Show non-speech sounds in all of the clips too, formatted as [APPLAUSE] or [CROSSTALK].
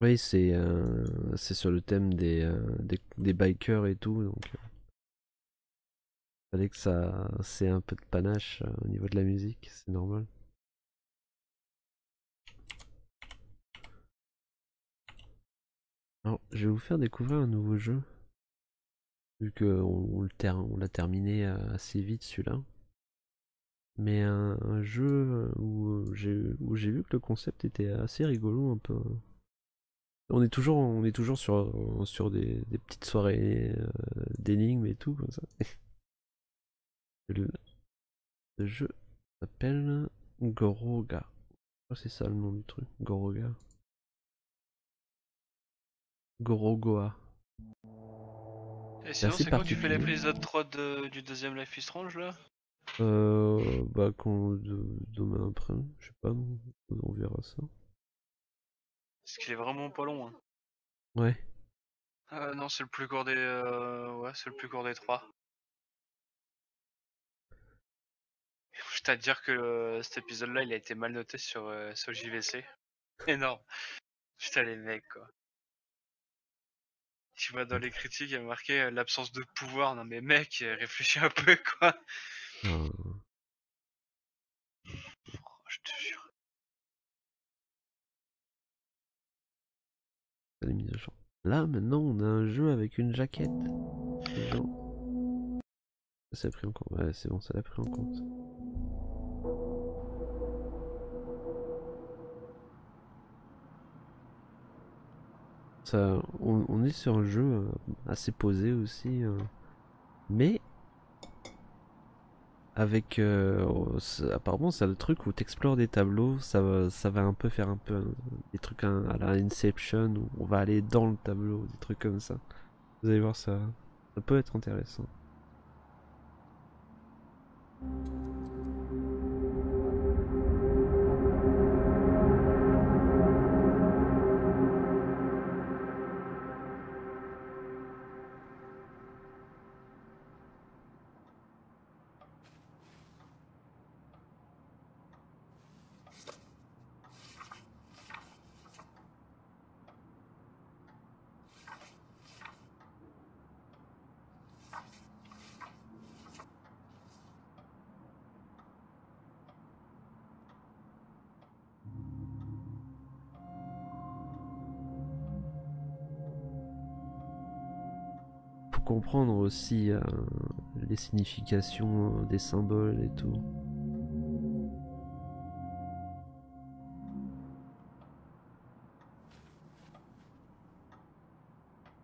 Oui, c'est euh, c'est sur le thème des, euh, bikers et tout, donc euh, fallait que ça c'est un peu de panache au niveau de la musique, c'est normal. Alors, je vais vous faire découvrir un nouveau jeu, vu que on, l'a terminé assez vite celui-là. Mais un, jeu où j'ai où j'ai vu que le concept était assez rigolo un peu. On est toujours on est toujours sur sur des, des petites soirées euh, d'énigmes et tout comme ça. [LAUGHS] Le, le jeu s'appelle Goroga. C'est ça le nom du truc. Goroga. Gorogoa. Et sinon, c'est quand tu fais l'épisode 3 de- du deuxième Life is Strange là? Euh, bah quand de- demain après, je sais pas, on verra ça. Parce qu'il est vraiment pas long. Hein. Ouais. Euh, non, c'est le plus court des. euh, Ouais, c'est le plus court des trois. Juste à dire que euh, cet épisode-là, il a été mal noté sur, sur JVC. Énorme. [LAUGHS] Putain, les mecs, quoi. Tu vois, dans les critiques, il y a marqué l'absence de pouvoir. Non, mais mec, réfléchis un peu, quoi. Euh, Oh, je te jure. Jour. Là maintenant on a un jeu avec une jaquette. Ça a pris en compte. C'est bon, ça l'a pris en compte. Ça, on, est sur un jeu euh, assez posé aussi, euh, mais avec euh, apparemment c'est le truc où t'explores des tableaux, ça va, ça va un peu faire un peu des trucs hein, à la Inception où on va aller dans le tableau, des trucs comme ça. Vous allez voir ça, ça peut être intéressant. Aussi euh, les significations euh, des symboles et tout.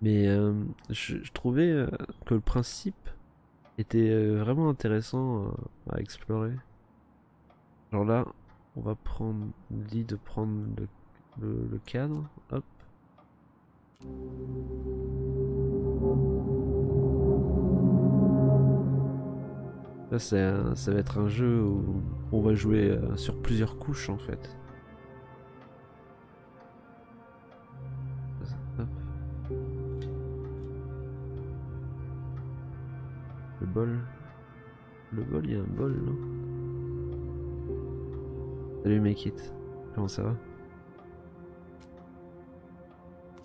Mais euh, je, trouvais que le principe était vraiment intéressant à explorer. Genre là, on va prendre l'idée de prendre le, le- le cadre, hop. Ça va être un jeu où on va jouer euh, sur plusieurs couches en fait. Le bol. Le bol, il y a un bol, non? Salut make it. Comment ça va?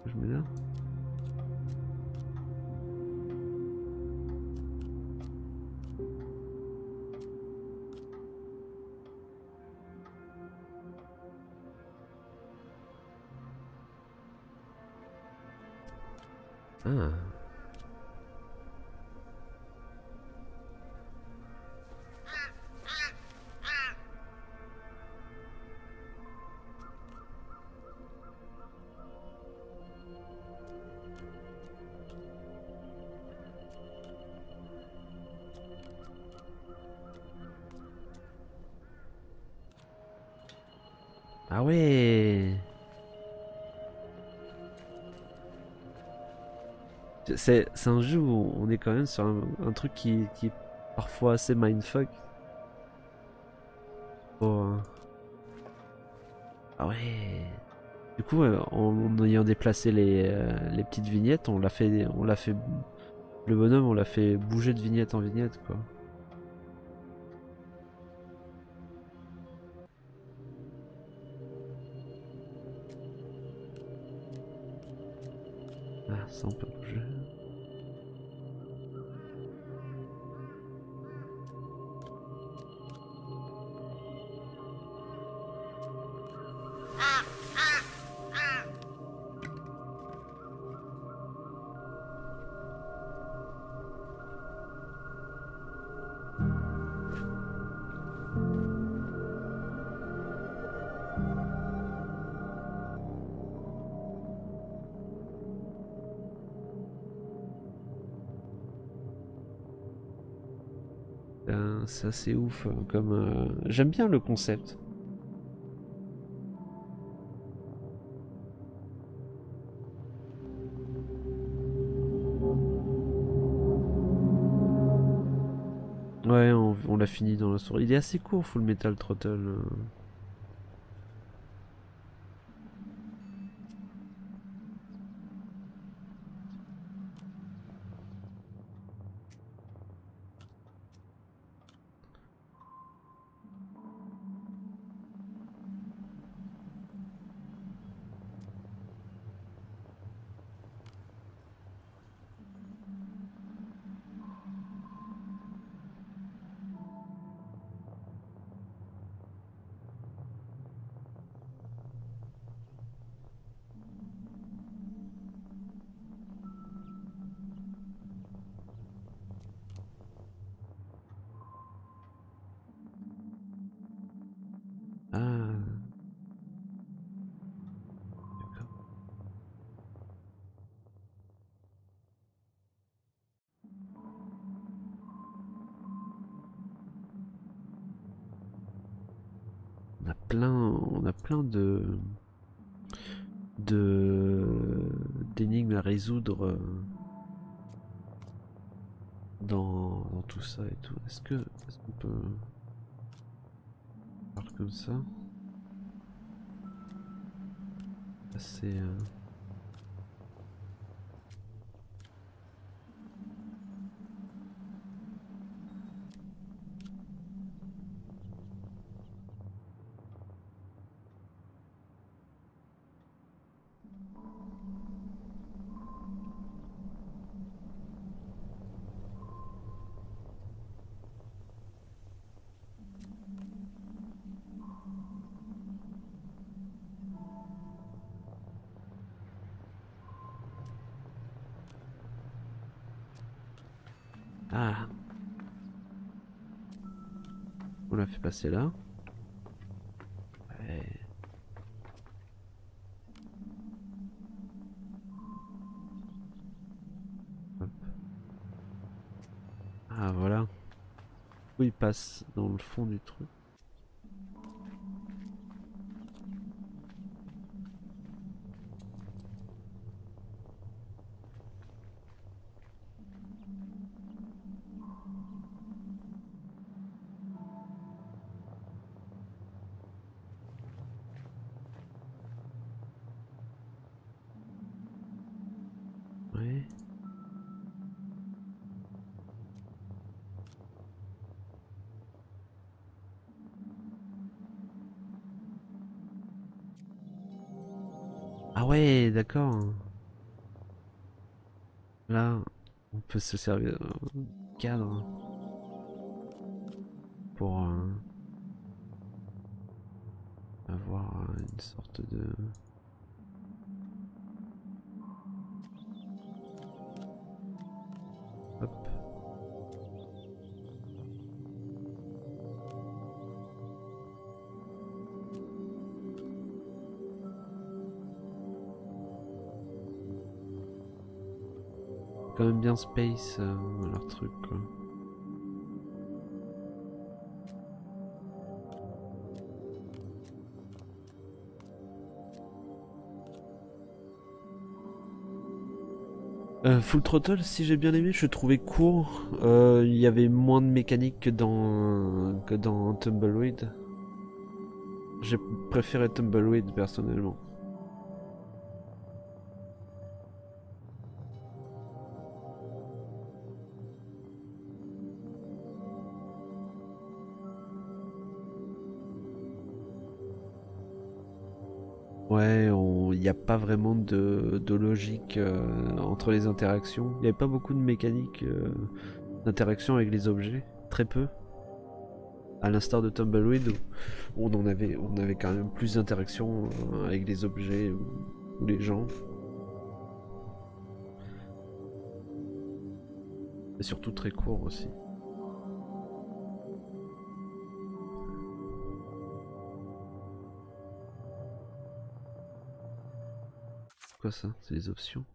Je mets là Ah. C'est un jeu où on est quand même sur un, truc qui, qui est parfois assez mindfuck. Oh, hein. Ah ouais. Du coup, euh, en, en ayant déplacé les, euh, les petites vignettes, on l'a fait, on l'a fait, le bonhomme, on l'a fait bouger de vignette en vignette, quoi. Ah, ça on peut bouger. Assez ouf. euh, Comme euh, j'aime bien le concept. Ouais, on, l'a fini dans la soirée. Il est assez court, Full Metal Throttle. Euh, dans, tout ça et tout. Est-ce que est-ce qu'on peut faire comme ça? C'est euh, là. Ah voilà. Où il passe dans le fond du truc. Se servir de cadre pour euh, avoir une sorte de... space euh, leur truc quoi. Euh, Full Throttle, si j'ai bien aimé, je trouvais court. Euh, Il y avait moins de mécanique que dans, que dans Tumbleweed. J'ai préféré Tumbleweed personnellement. A pas vraiment de, logique euh, entre les interactions. Il n'y avait pas beaucoup de mécanique euh, d'interaction avec les objets, très peu. À l'instar de Tumbleweed, où on, avait, on avait quand même plus d'interactions euh, avec les objets ou les gens. Et surtout très court aussi. Quoi ça C'est les options.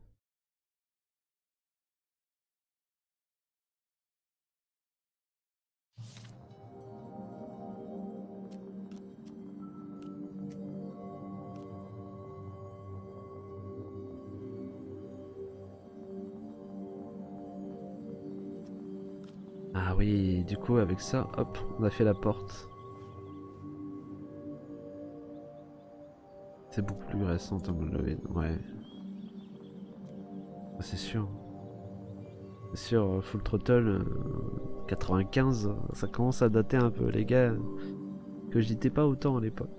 Ah oui, du coup avec ça, hop, on a fait la porte. C'est beaucoup plus récent, Tumbleweed, ouais. C'est sûr. C'est sûr, euh, Full Throttle 95, euh, ça commence à dater un peu, les gars. Que j'étais pas autant à l'époque.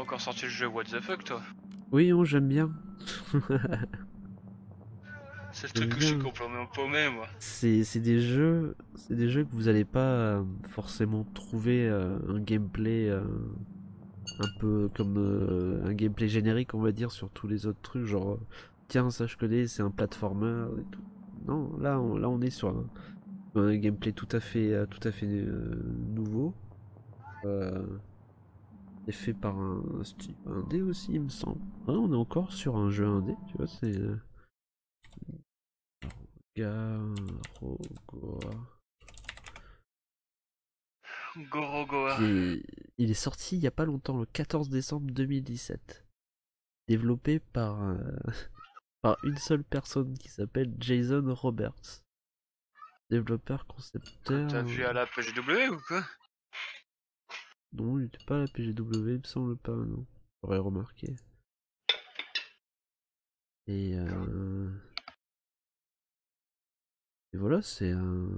Encore sorti le jeu What the fuck toi Oui, on j'aime bien. [LAUGHS] c'est le truc que je suis complètement paumé moi. C'est des jeux, c'est des jeux que vous allez pas euh, forcément trouver euh, un gameplay euh, un peu comme un gameplay générique on va dire sur tous les autres trucs genre tiens ça je connais c'est un platformer et tout. Non, là on, là on est sur un, un gameplay tout à fait tout à fait nouveau fait par un, un dé aussi, il me semble. Ah, on est encore sur un jeu indé, tu vois, c'est. Euh, Gorogoa. Il est sorti il y a pas longtemps, le 14 décembre 2017. Développé par, euh, [LAUGHS] par une seule personne qui s'appelle Jason Roberts. Développeur, concepteur. T'as vu à la PGW ou quoi? Non, il était pas à la PGW, il me semble pas, non. J'aurais remarqué. Et, euh... voilà, c'est un.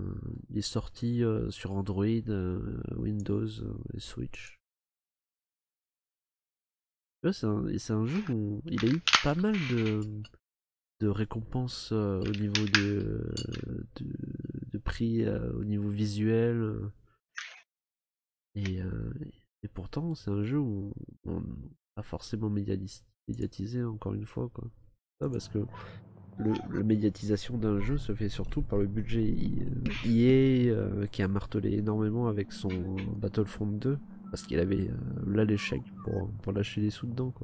Il est sorti euh, sur Android, euh, Windows et Switch. C'est un, un, jeu où il a eu pas mal de, récompenses au niveau de, de prix, au niveau visuel. Et, euh, et pourtant, c'est un jeu où on pas forcément médiatisé, encore une fois. Quoi. Ça, parce que la médiatisation d'un jeu se fait surtout par le budget EA euh, qui a martelé énormément avec son Battlefront 2 parce qu'il avait euh, là l'échec pour, lâcher des sous dedans.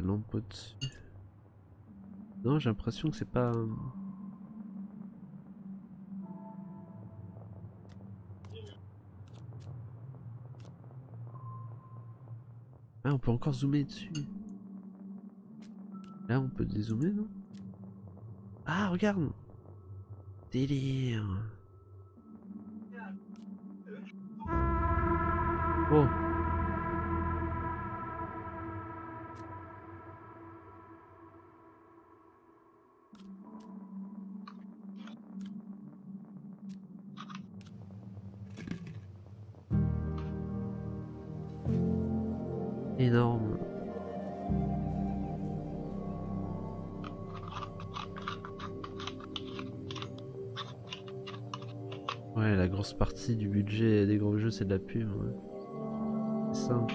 La lampe au-dessus. Non, j'ai l'impression que c'est pas. Ah, on peut encore zoomer dessus. Là, on peut dézoomer, non? Ah, regarde Délire Oh de la pub. Ouais. C'est ça.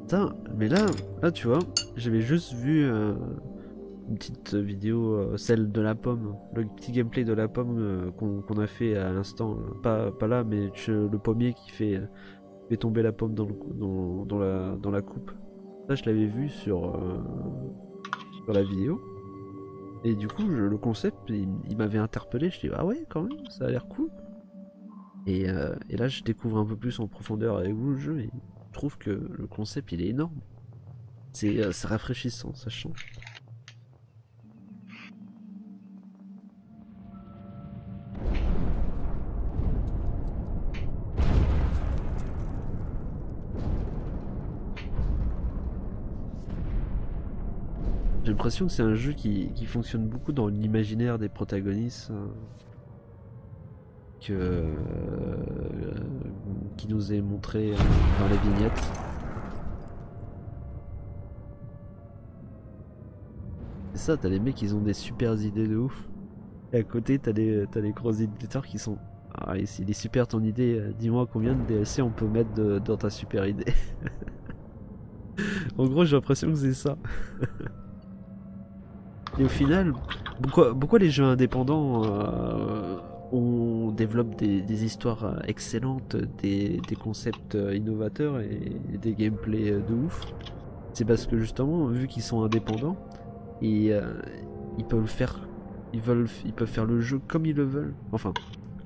Putain, mais là, là, tu vois, j'avais juste vu euh, une petite vidéo, euh, celle de la pomme, le petit gameplay de la pomme euh, qu'on a fait à l'instant. Pas, pas là, mais le pommier qui fait fait tomber la pomme dans, la, dans la coupe. Ça, je l'avais vu sur, sur la vidéo. Et du coup, le concept, il m'avait interpellé. Je dis, ah ouais, quand même, ça a l'air cool. Et, euh, et là, je découvre un peu plus en profondeur avec vous le jeu. Et je trouve que le concept, il est énorme. C'est euh, rafraîchissant, ça change. J'ai l'impression que c'est un jeu qui, qui fonctionne beaucoup dans l'imaginaire des protagonistes. Euh, qui nous est montré euh, dans les vignettes. C'est ça, t'as les mecs, ils ont des super idées de ouf. Et à côté, t'as les, t'as les gros éditeurs qui sont. Ah, il est super ton idée, euh, dis-moi combien de DLC on peut mettre de- dans ta super idée. [LAUGHS] en gros, j'ai l'impression que c'est ça. [LAUGHS] Et au final, pourquoi, pourquoi les jeux indépendants on développe des, histoires euh, excellentes, des, concepts euh, innovateurs et, des gameplays euh, de ouf C'est parce que justement, vu qu'ils sont indépendants, et, ils peuvent faire, ils veulent, ils peuvent faire le jeu comme ils le veulent. Enfin,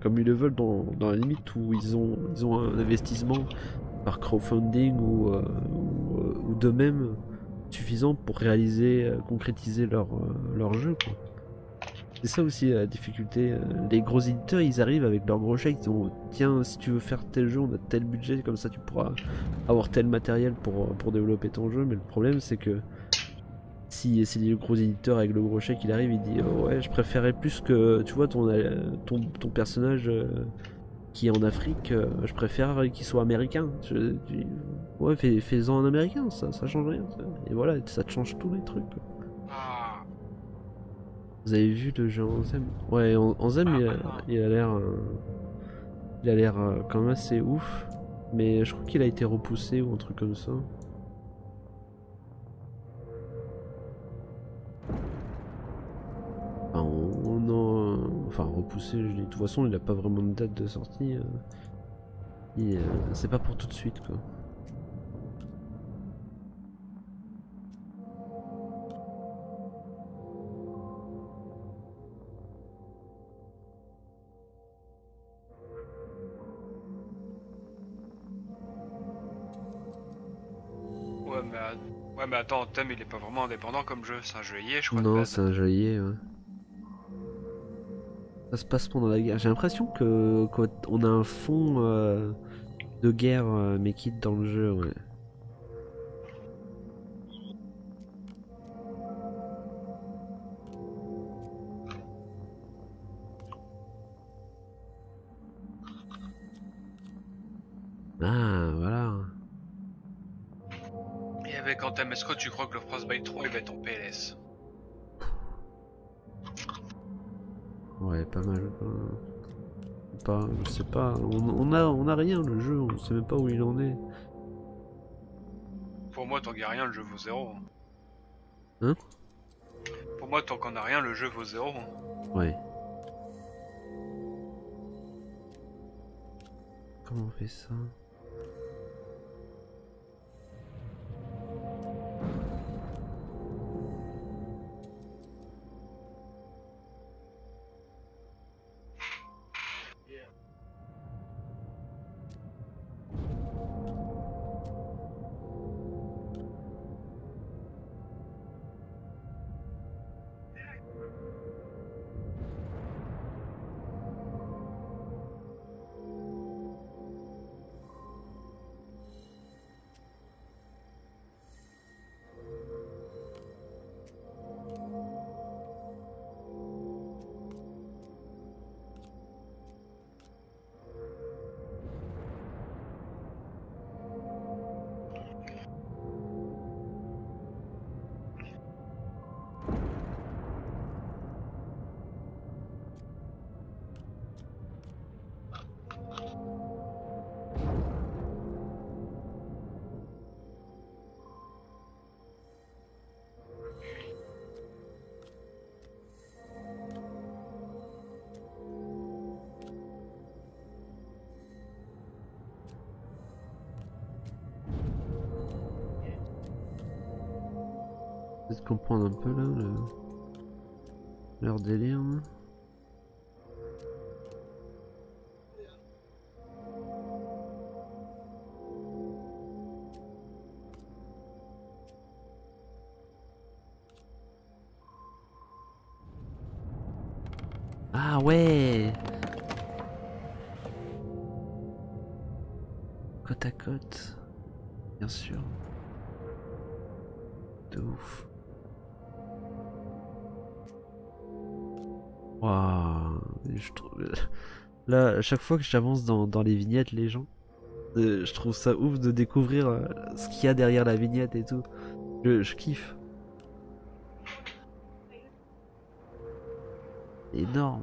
comme ils le veulent dans, la limite où ils ont, ils ont un investissement par crowdfunding ou, euh, ou, d'eux-mêmes suffisant pour réaliser, concrétiser leur, jeu. C'est ça aussi la difficulté. euh, Les gros éditeurs, ils arrivent avec leur gros chèque, ils ont tiens, si tu veux faire tel jeu, on a tel budget, comme ça tu pourras avoir tel matériel pour, pour développer ton jeu. Mais le problème, c'est que si, si le gros éditeur avec le gros chèque, il arrive, il dit oh, ouais, je préférais plus que tu vois ton, euh, ton, ton personnage euh, qui est en Afrique, je préfère qu'il soit américain. Ouais, fais- fais-en un américain, ça, ça change rien. ça. Et voilà, ça te change tous les trucs. Ah, Vous avez vu le jeu en Zem Ouais, en, en Zem, il a il a l'air. euh, il a l'air euh, quand même assez ouf. Mais je crois qu'il a été repoussé ou un truc comme ça. Enfin, on, on en- enfin repoussé, je dis. De toute façon, il a pas vraiment de date de sortie. euh. Euh, C'est pas pour tout de suite, quoi. Ouais, mais attends, Thème, il est pas vraiment indépendant comme jeu, c'est un jeu je crois. Non, c'est un joaillier, ouais. Ça se passe pendant la guerre. J'ai l'impression que qu'on a un fond euh, de guerre euh, mais qui dans le jeu, ouais. Pas, je sais pas. On, on a, on a rien le jeu. On sait même pas où il en est. Pour moi, tant qu'il n'y a rien, le jeu vaut zéro. Hein? Pour moi, tant qu'on a rien, le jeu vaut zéro. Ouais. Comment on fait ça? Comprendre un peu là le... leur délire. là. Chaque fois que j'avance dans, dans les vignettes, les gens, euh, je trouve ça ouf de découvrir euh, ce qu'il y a derrière la vignette et tout. Je, je kiffe. Énorme.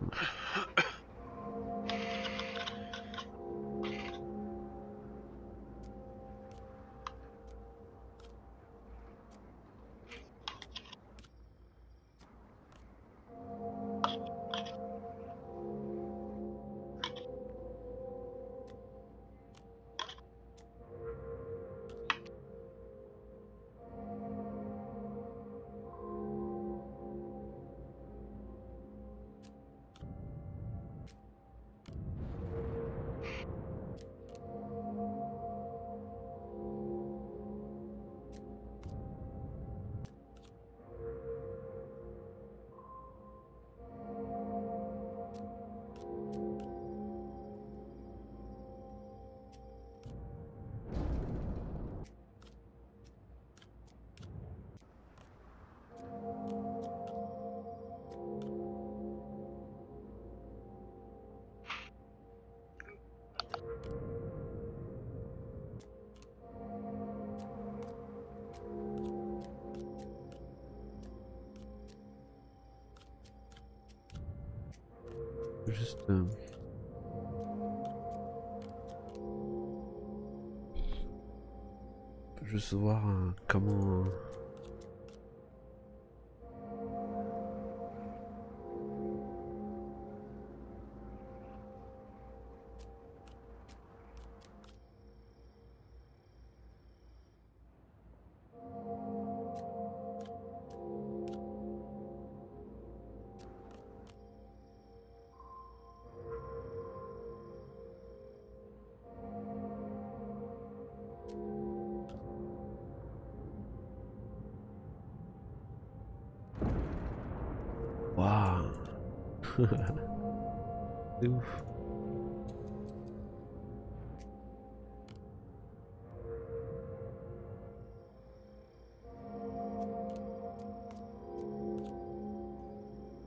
Voir comment. [LAUGHS]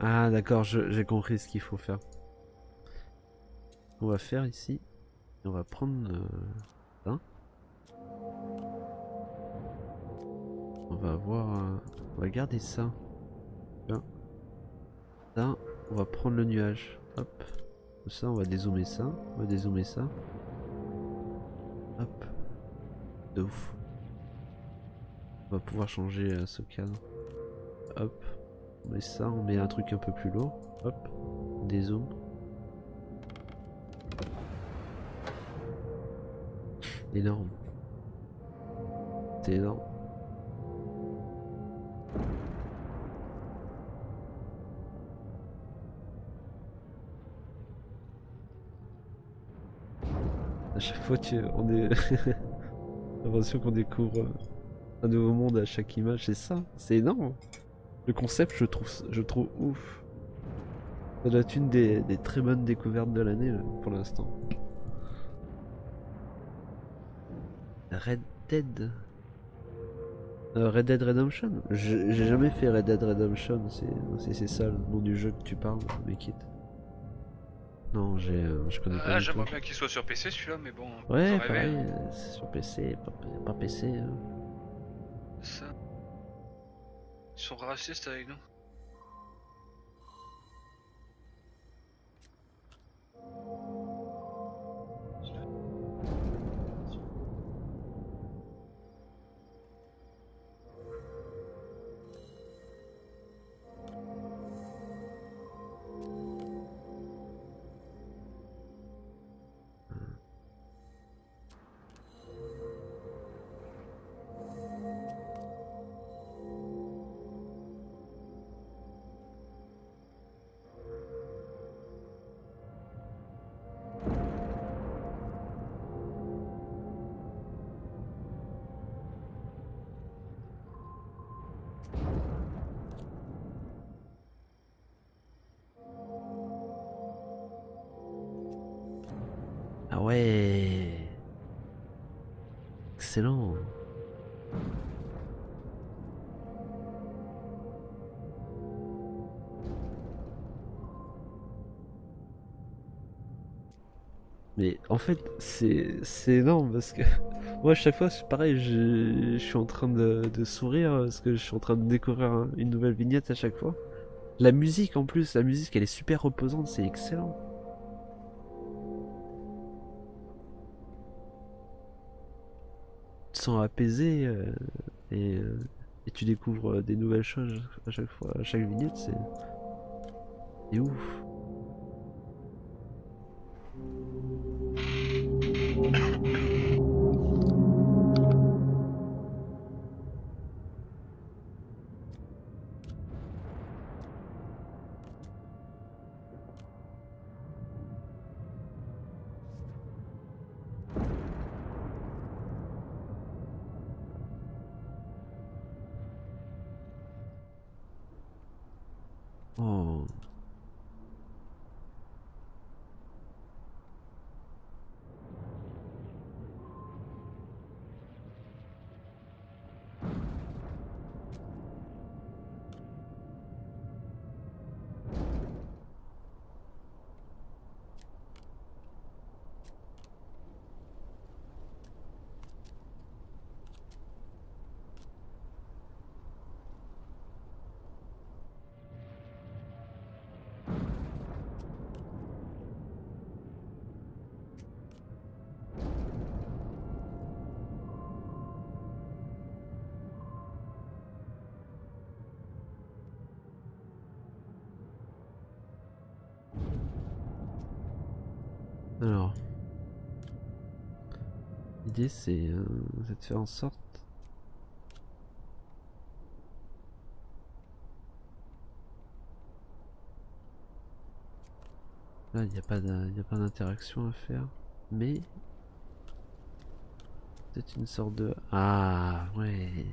Ah d'accord, j'ai compris ce qu'il faut faire. On va faire ici, on va prendre euh, ça. On va voir. euh, On va garder ça. Là. Ça, on va prendre le nuage. Hop. Ça, on va dézoomer ça. On va dézoomer ça. Hop. De ouf. On va pouvoir changer euh, ce cadre. Hop. On met ça, on met un truc un peu plus lourd. Hop. Dézoom. Énorme. C'est énorme. Fois, tu, on est. [LAUGHS] J'ai l'impression qu'on découvre euh, un nouveau monde à chaque image. C'est ça, c'est énorme. Le concept, je trouve, je trouve ouf. Ça doit être une des, des très bonnes découvertes de l'année là, pour l'instant. Red Dead. Euh, Red Dead Redemption J'ai jamais fait Red Dead Redemption, c'est ça le nom du jeu que tu parles, Make It. Non, j'ai, euh, je connais pas. Ah, j'aimerais bien qu'il soit sur PC celui-là, mais bon. Ouais, pareil, hein. c'est sur PC, pas, pas PC. hein. Ça. Ils sont racistes avec nous. Mais en fait, c'est énorme parce que [LAUGHS] moi, à chaque fois, c'est pareil, je, suis en train de, de sourire parce que je suis en train de découvrir un- une nouvelle vignette à chaque fois. La musique en plus, la musique elle est super reposante, c'est excellent. Tu te sens apaisé euh, et, euh, et tu découvres euh, des nouvelles choses à chaque fois, à chaque vignette, c'est ouf. C'est euh, de faire en sorte. Là, il n'y a pas d'interaction à faire, mais c'est une sorte de ah ouais.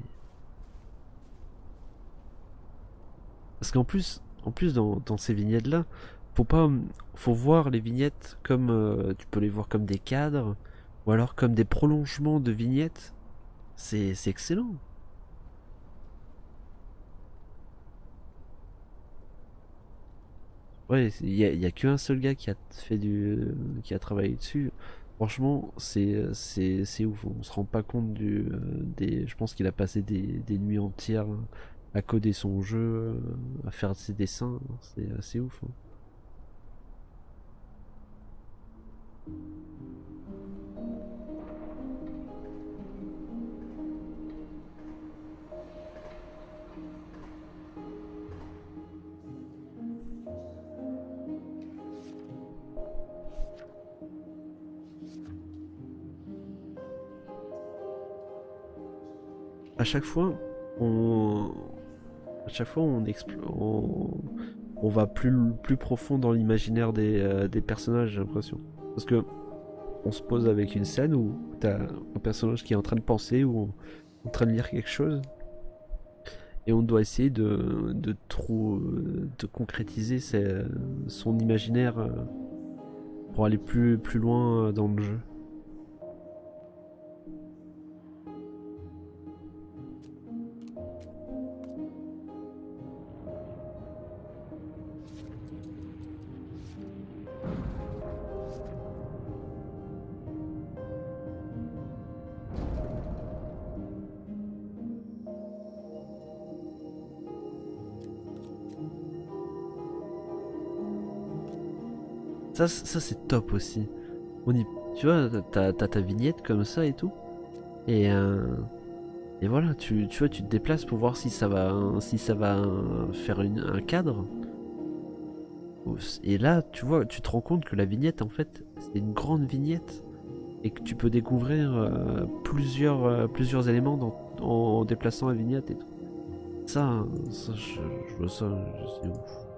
Parce qu'en plus, en plus dans, ces vignettes là, faut pas faut voir les vignettes comme euh, tu peux les voir comme des cadres ou alors comme des prolongements de vignettes c'est excellent ouais il y a, a qu'un seul gars qui a fait du qui a travaillé dessus Franchement, c'est ouf. On se rend pas compte du euh, des. Je pense qu'il a passé des, des nuits entières à coder son jeu, euh, à faire ses dessins. C'est assez ouf. hein. À chaque fois, on à chaque fois on on, va plus plus profond dans l'imaginaire des, euh, des personnages, j'ai l'impression. Parce que on se pose avec une scène où t'as un personnage qui est en train de penser ou en train de lire quelque chose. Et on doit essayer de, de, trou- de concrétiser son imaginaire euh, pour aller plus, plus loin euh, dans le jeu. Ça, ça c'est top aussi. On y, tu vois, t'as ta vignette comme ça et tout. Et, euh, et voilà, tu, tu vois, tu te déplaces pour voir si ça va, si ça va faire un cadre. Et là, tu vois, tu te rends compte que la vignette, en fait, c'est une grande vignette. Et que tu peux découvrir euh, plusieurs, euh, plusieurs éléments en, déplaçant la vignette et tout. Ça, ça je, je vois ça, c'est ouf.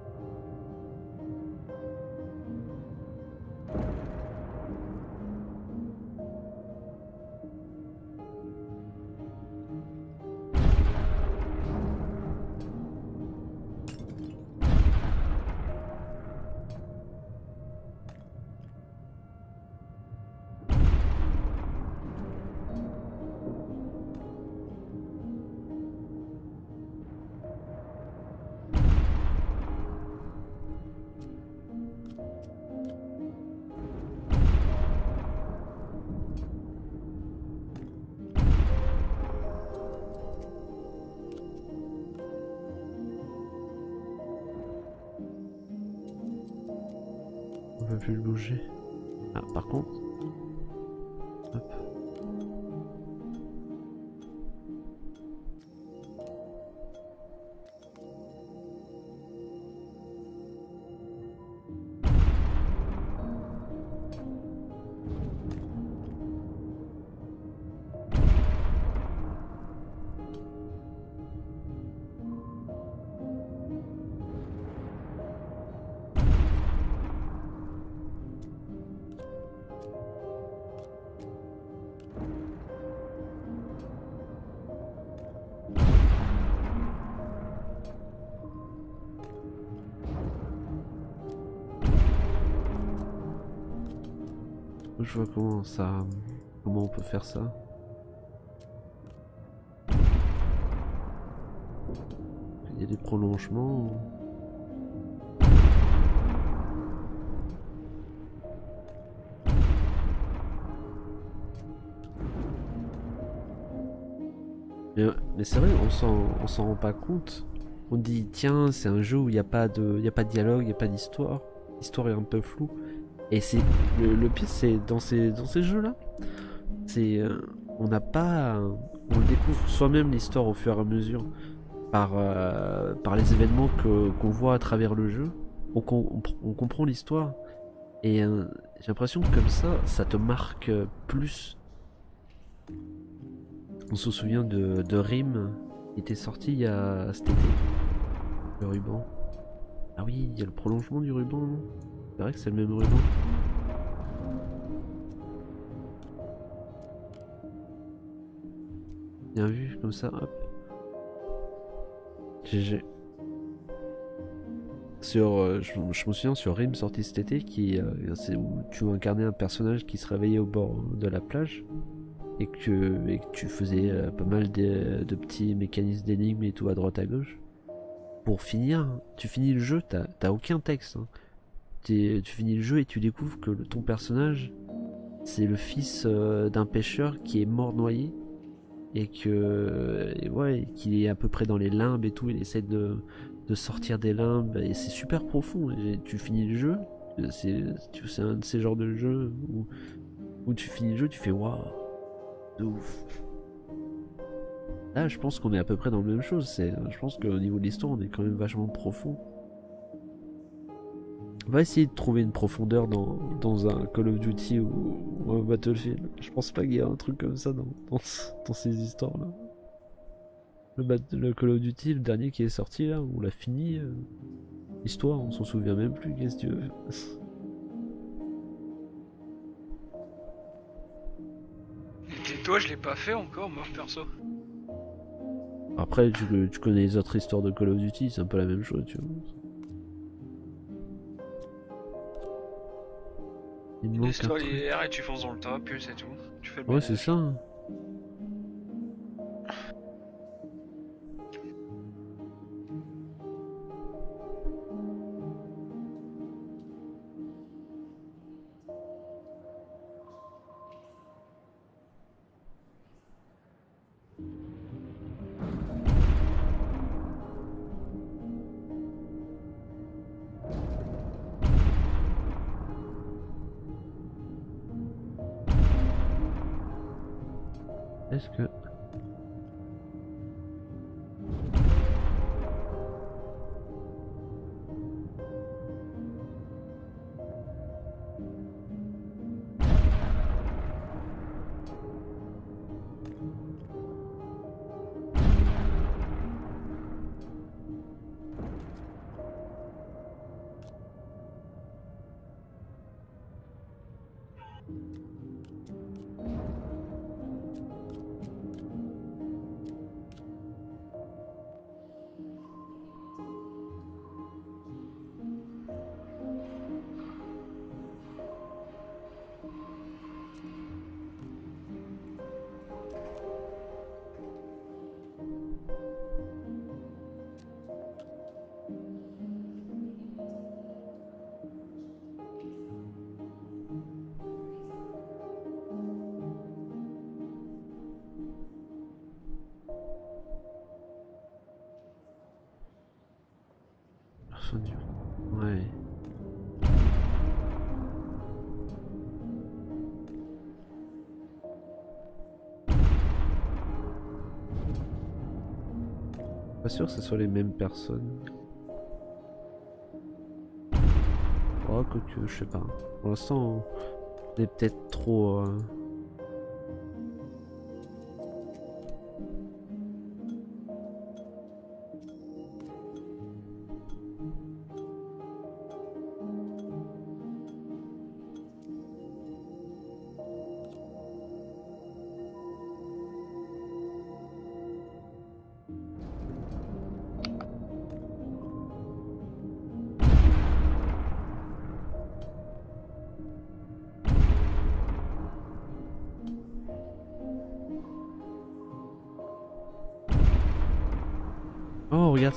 Je vois comment ça. Comment on peut faire ça. Il y a des prolongements. Mais, c'est vrai, on s'en, rend pas compte. On dit tiens, c'est un jeu où il n'y a pas de, y a pas de dialogue, il n'y a pas d'histoire. L'histoire est un peu floue. Et c'est le, pire, c'est dans ces dans ces jeux-là, c'est euh, on n'a pas, on découvre soi-même l'histoire au fur et à mesure par euh, par les événements que qu'on voit à travers le jeu. On, com- on pr- on comprend l'histoire et euh, j'ai l'impression que comme ça, ça te marque plus. On se souvient de de Rim qui était sorti il y a cet été, le ruban. Ah oui, il y a le prolongement du ruban. C'est vrai que c'est le même ruban. Bien vu, comme ça, hop. GG. Sur, euh, je, me souviens sur Rim sorti cet été, qui, euh, où tu incarnais un personnage qui se réveillait au bord de la plage et que, tu faisais euh, pas mal de, petits mécanismes d'énigmes et tout à droite à gauche. Pour finir, tu finis le jeu, t'as aucun texte. hein. Tu finis le jeu et tu découvres que ton personnage c'est le fils euh, d'un pêcheur qui est mort noyé et que ouais qu'il est à peu près dans les limbes et tout il essaie de, de sortir des limbes et c'est super profond. Tu finis le jeu c'est un de ces genres de jeux où, où tu finis le jeu tu fais waouh de ouf. Là je pense qu'on est à peu près dans la même chose c'est je pense qu'au niveau de l'histoire on est quand même vachement profond. on va essayer de trouver une profondeur dans, dans un Call of Duty ou, ou un Battlefield. Je pense pas qu'il y ait un truc comme ça dans, dans, dans ces histoires-là. Le, Call of Duty, le dernier qui est sorti là, on l'a fini. euh, Histoire, on s'en souvient même plus, qu'est-ce que tu veux Et toi, je l'ai pas fait encore, moi, perso. Après, tu, tu connais les autres histoires de Call of Duty, c'est un peu la même chose, tu vois. Il me manque et tu fonces dans le tas, puis c'est tout. Tu fais le Ouais, c'est ça. Pas sûr que ce soit les mêmes personnes. Oh, que tu je sais pas. Pour l'instant, on est peut-être trop... euh,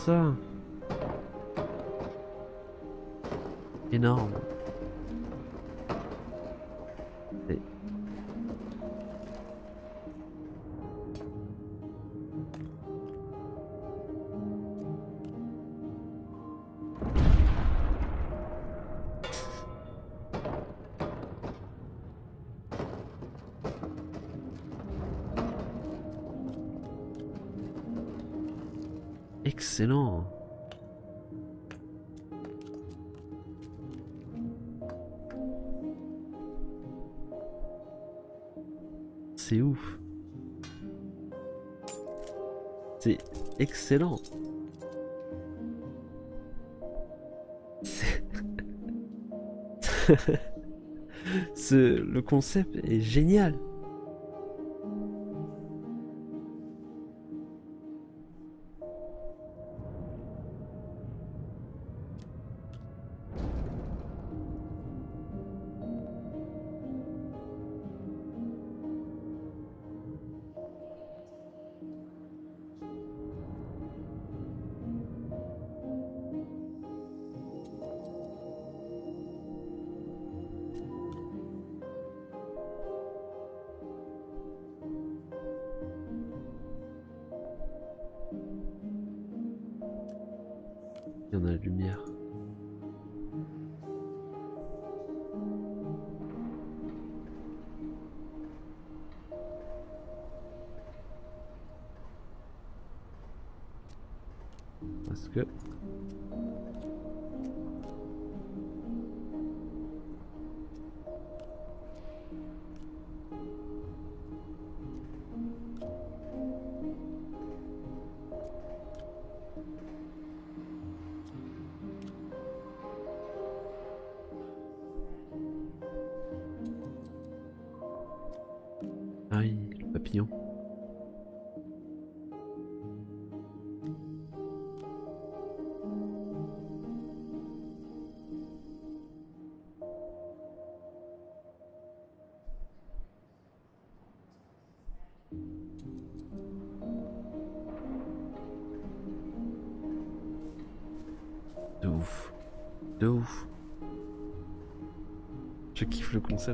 Oh, excellent. [LAUGHS] Ce, le concept est génial. A la lumière.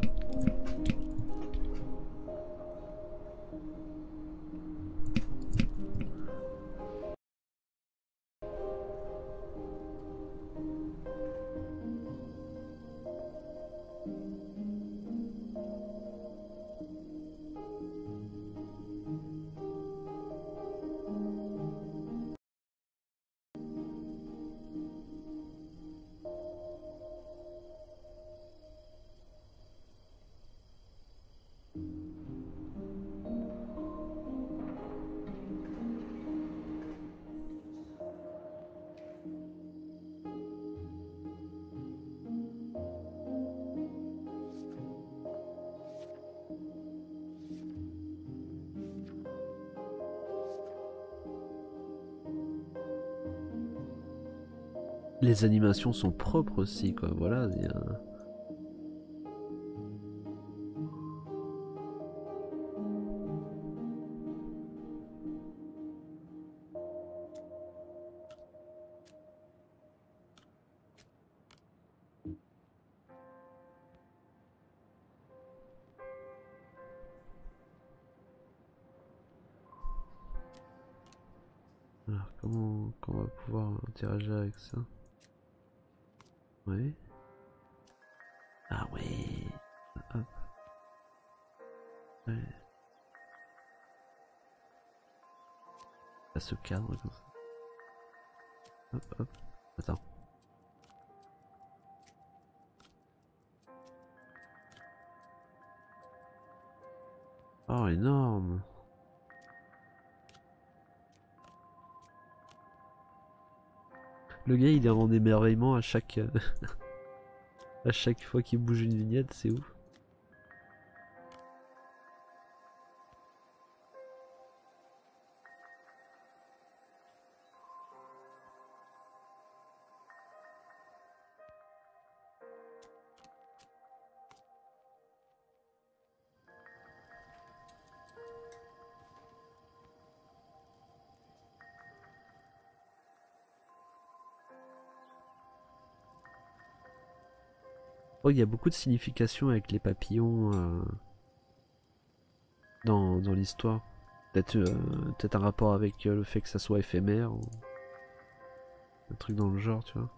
Kiffe Les animations sont propres aussi, quoi. Voilà. Ça se cadre comme ça. Hop, hop. Attends. Oh, énorme. Le gars, il est en émerveillement à chaque euh, [LAUGHS] à chaque fois qu'il bouge une vignette, c'est ouf. Oh, il y a beaucoup de significations avec les papillons euh, dans, l'histoire. Peut-être euh, peut-être un rapport avec euh, le fait que ça soit éphémère ou un truc dans le genre, tu vois.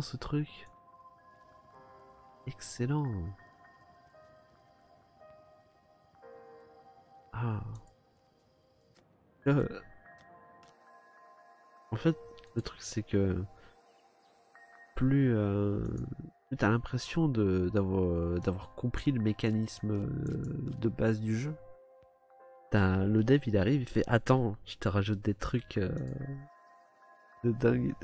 Ce truc. Excellent. Ah. Euh, En fait, le truc c'est que plus, euh, plus t'as l'impression de d'avoir compris le mécanisme euh, de base du jeu. T'as- le dev il arrive, il fait attends, je te rajoute des trucs. euh, de dingue.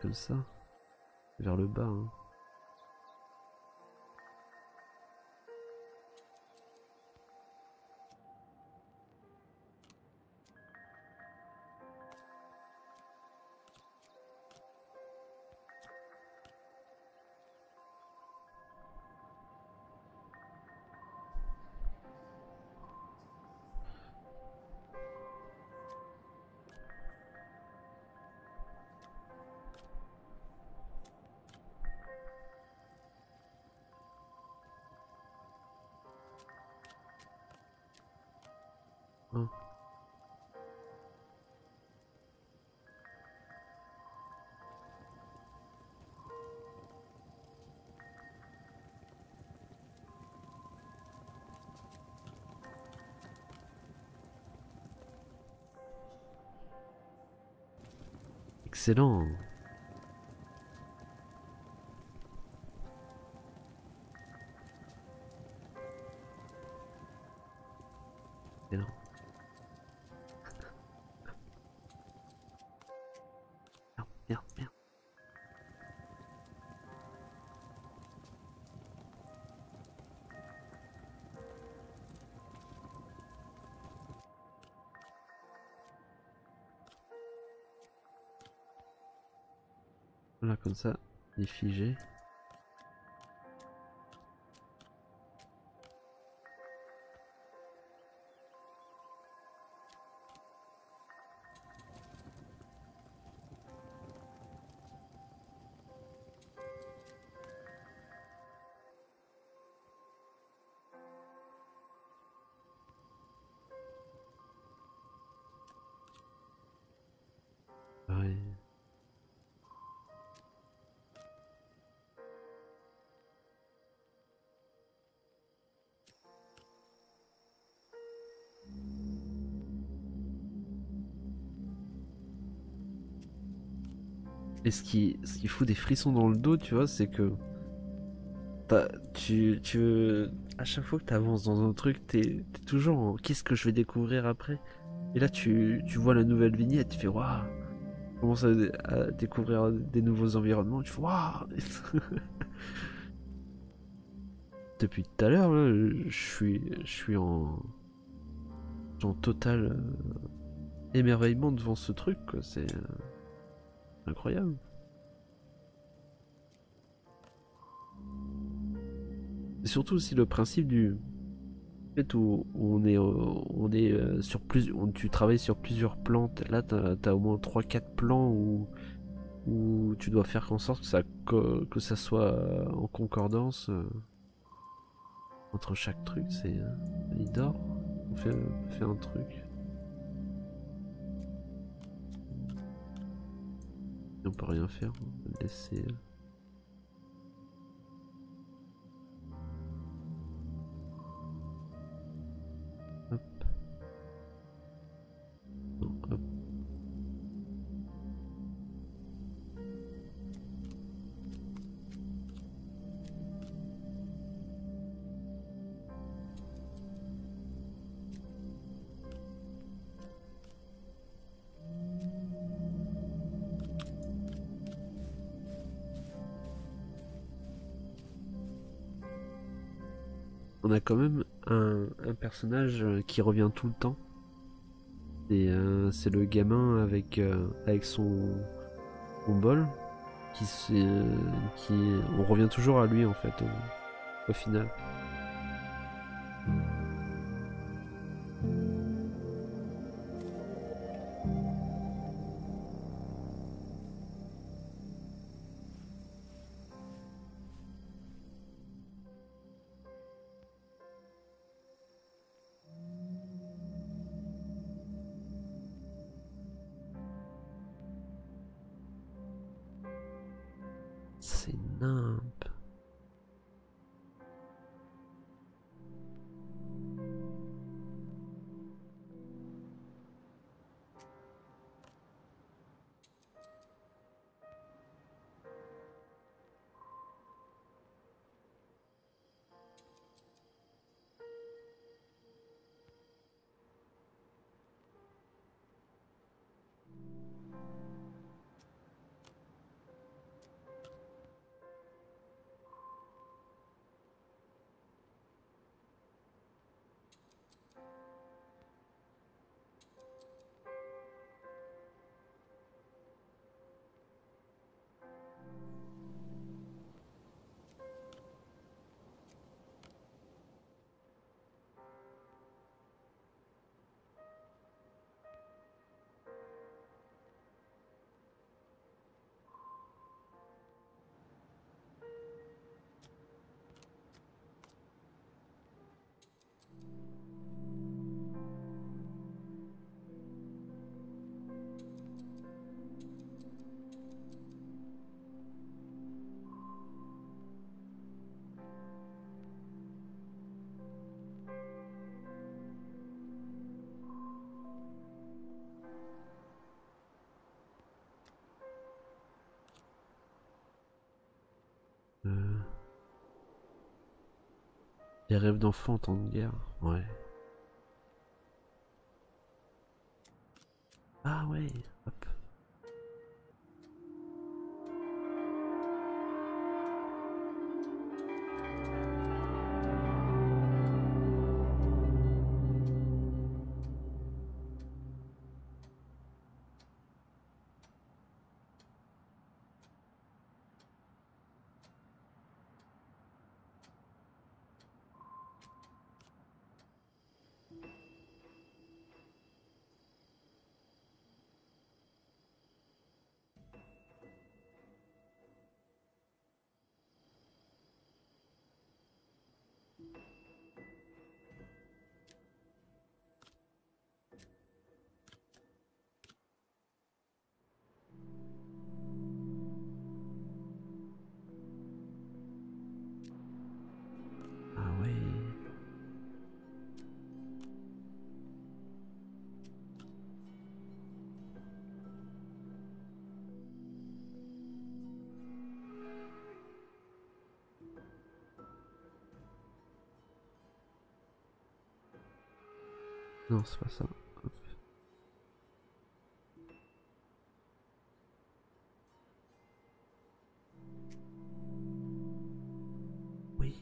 Comme ça, vers le bas. Hein. Excellent. Comme ça, est figé. Et ce qui, ce qui fout des frissons dans le dos, tu vois, c'est que tu, tu, à chaque fois que tu avances dans un truc, t'es es toujours en qu'est-ce que je vais découvrir après? Et là, tu, tu vois la nouvelle vignette, tu fais waouh Tu commences à, découvrir des nouveaux environnements, tu fais waouh [LAUGHS] Depuis tout à l'heure, je suis, je suis en, en total euh, émerveillement devant ce truc, quoi. C'est euh, incroyable. Et surtout aussi le principe du fait où, on est, euh, on est euh, sur plus, où tu travailles sur plusieurs plans. Là, t'as as au moins 3-4 plans où, où tu dois faire en sorte que ça, que ça soit euh, en concordance entre chaque truc. C'est, il dort. On fait, on fait un truc. On peut rien faire. Laisser. On a quand même un, personnage euh, qui revient tout le temps. Et euh, c'est le gamin avec, euh, avec son, bol. Qui, on revient toujours à lui en fait au final. Les rêves d'enfant en temps de guerre, ouais. Ah ouais, hop. Non, c'est pas ça. Oui.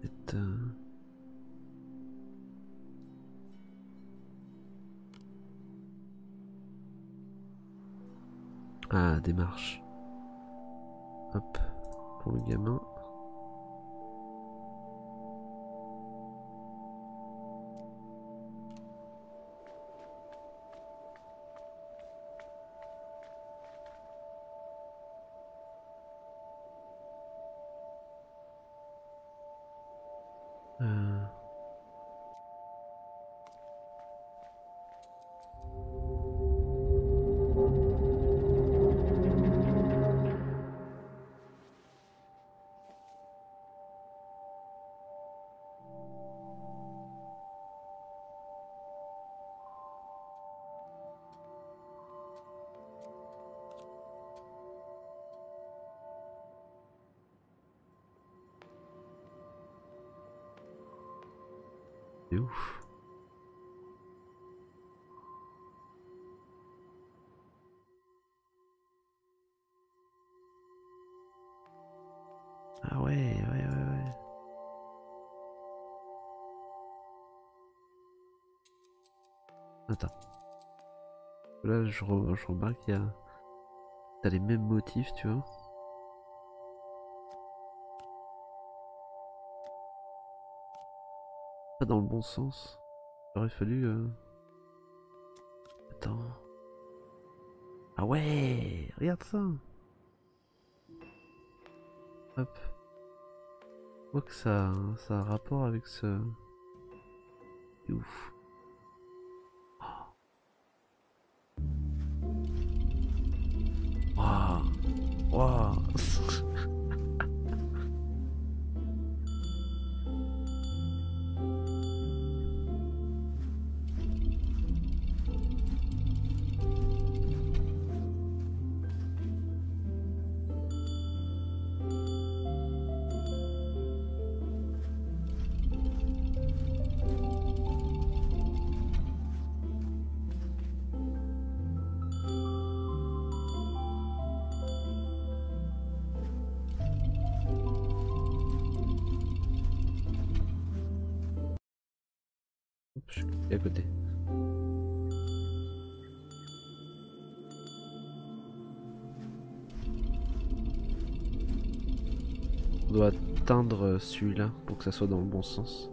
C'est un... Ah, démarche. C'est ouf. Ah ouais, ouais, ouais, ouais. Attends. Là, je, re- je remarque qu'il y a... T'as les mêmes motifs, tu vois. Dans le bon sens. Il aurait fallu... euh, Attends. Ah ouais Regarde ça Hop. Je que ça, ça a rapport avec ce... Ouf. Waouh [LAUGHS] côté. On doit atteindre celui-là pour que ça soit dans le bon sens.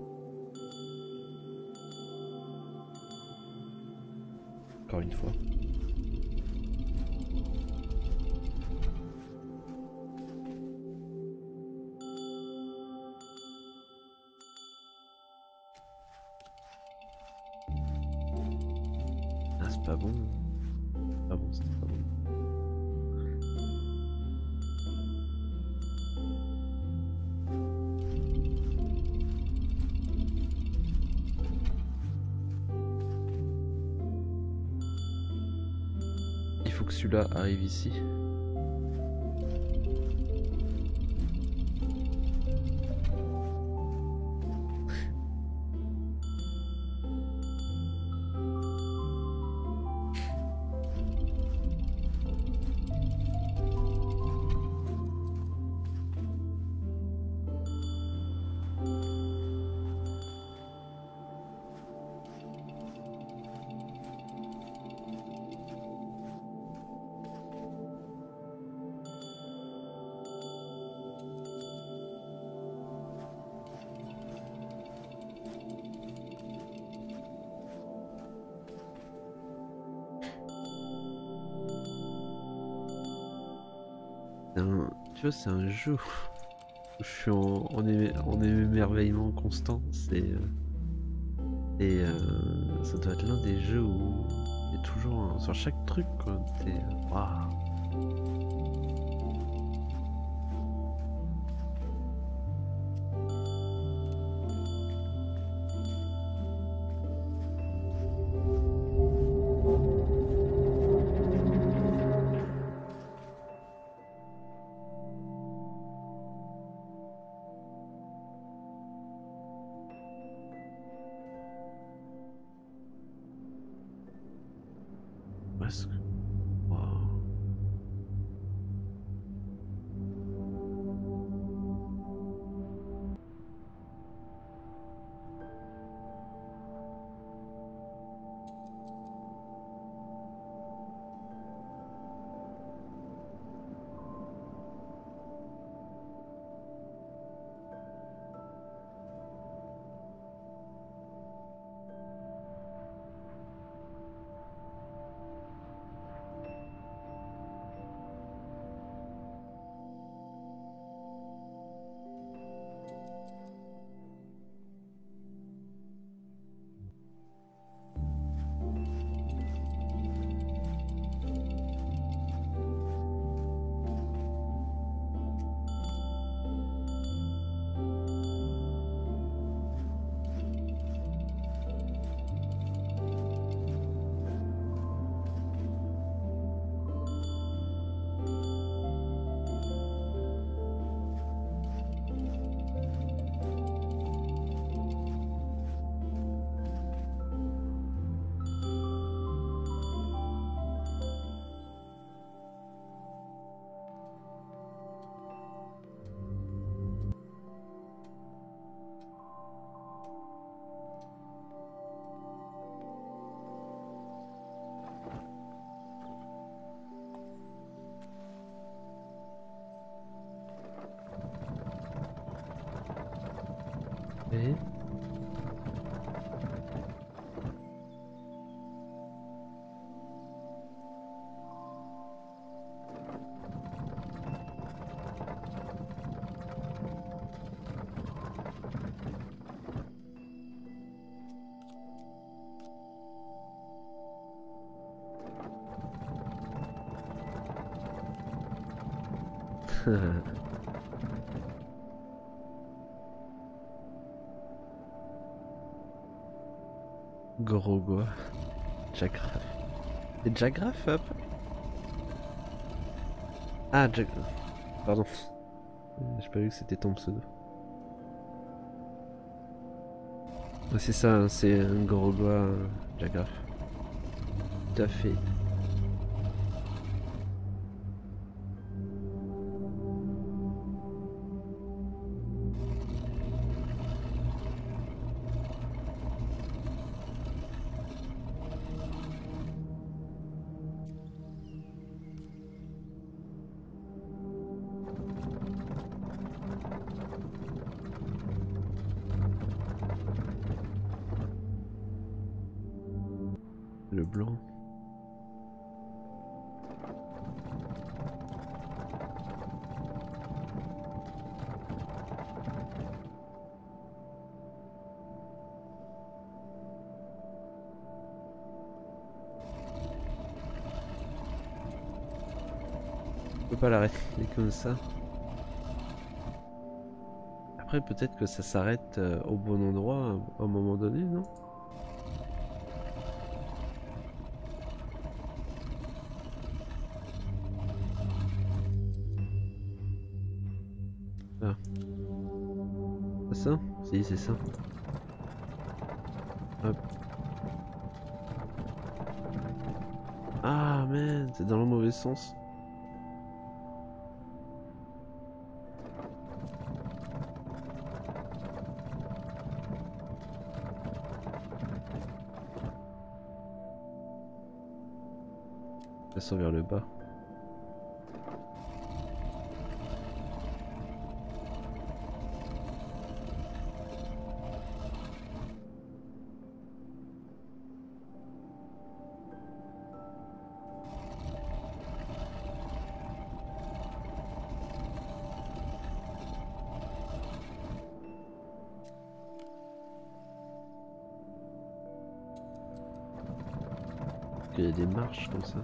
Arrive ici. C'est un jeu où je suis en, en, éme- en émerveillement constant. C'est. euh, Et euh, ça doit être l'un des jeux où a toujours sur chaque truc quoi. T'es. euh, Waouh! [LAUGHS] Gorogoa. Jackraff. C'est Jackraff après Ah, Jack. Pardon. J'ai pas vu que c'était ton pseudo. C'est ça, hein, c'est un Gorogoa euh, Jackraff. Tout à fait. On peut pas l'arrêter comme ça. Après, peut-être que ça s'arrête euh, au bon endroit à un moment donné, non? Ah. C'est ça? Si, c'est ça. Hop. Ah, merde, c'est dans le mauvais sens. descend vers le bas. Il y a des marches comme ça.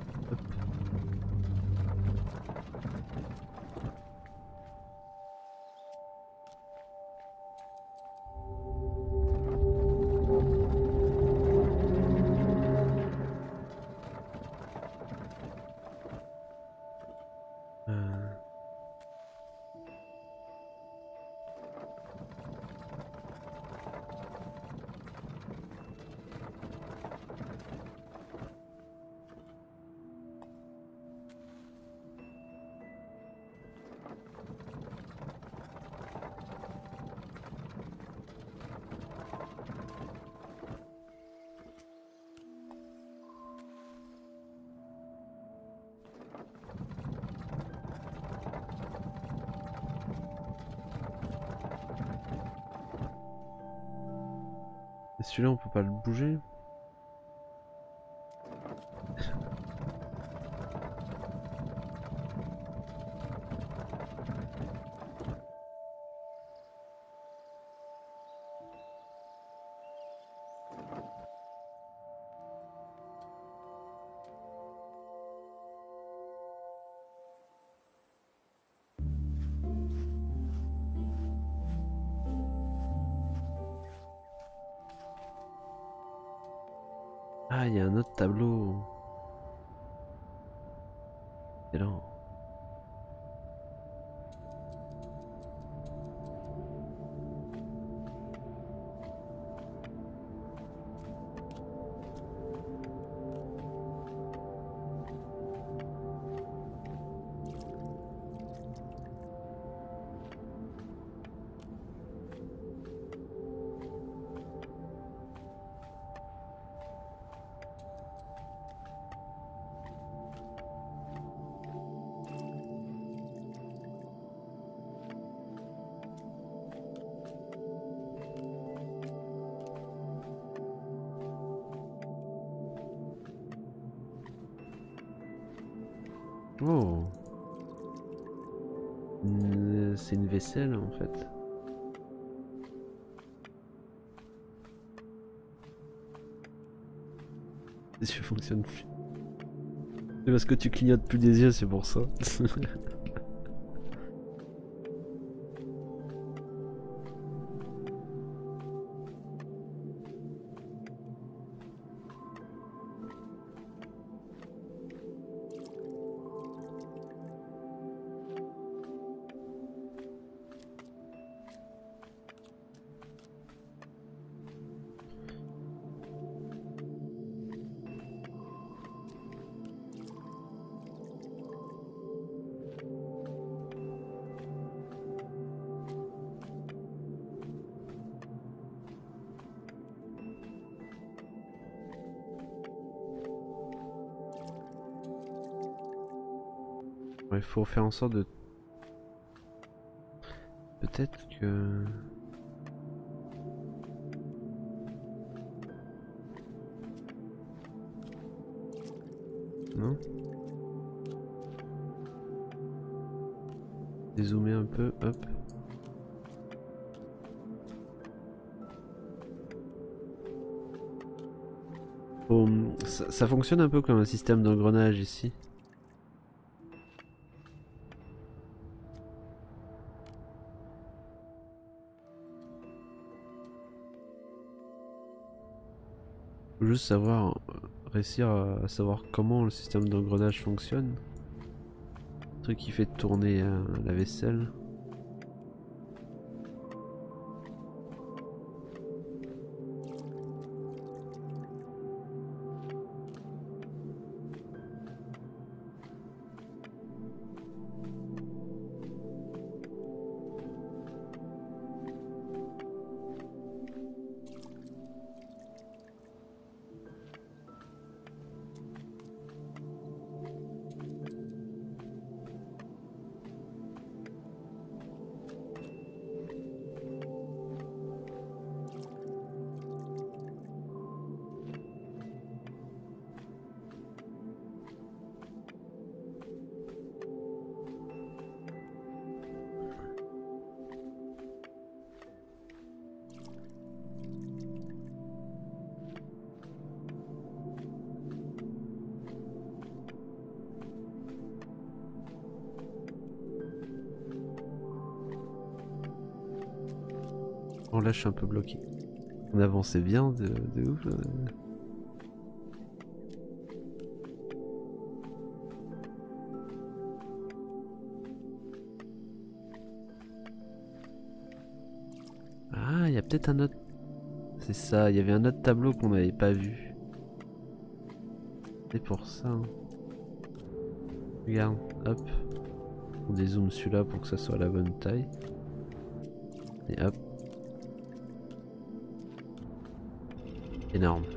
Celui-là, on peut pas le bouger. Oh. Une- C'est une vaisselle en fait. [LAUGHS] Les yeux fonctionnent plus. C'est parce que tu clignotes plus des yeux, c'est pour ça. [LAUGHS] faut faire en sorte de... Peut-être que... Non Dézoomer un peu, hop. Ça, ça fonctionne un peu comme un système d'engrenage ici. Juste savoir, euh, réussir à savoir comment le système d'engrenage fonctionne. Truc qui fait tourner euh, la vaisselle. Là, je suis un peu bloqué. On avançait bien de, ouf. là. Ah, il y a peut-être un autre. C'est ça, il y avait un autre tableau qu'on n'avait pas vu. C'est pour ça. hein. Regarde, hop. On dézoome celui-là pour que ça soit la bonne taille. Et hop. Énorme.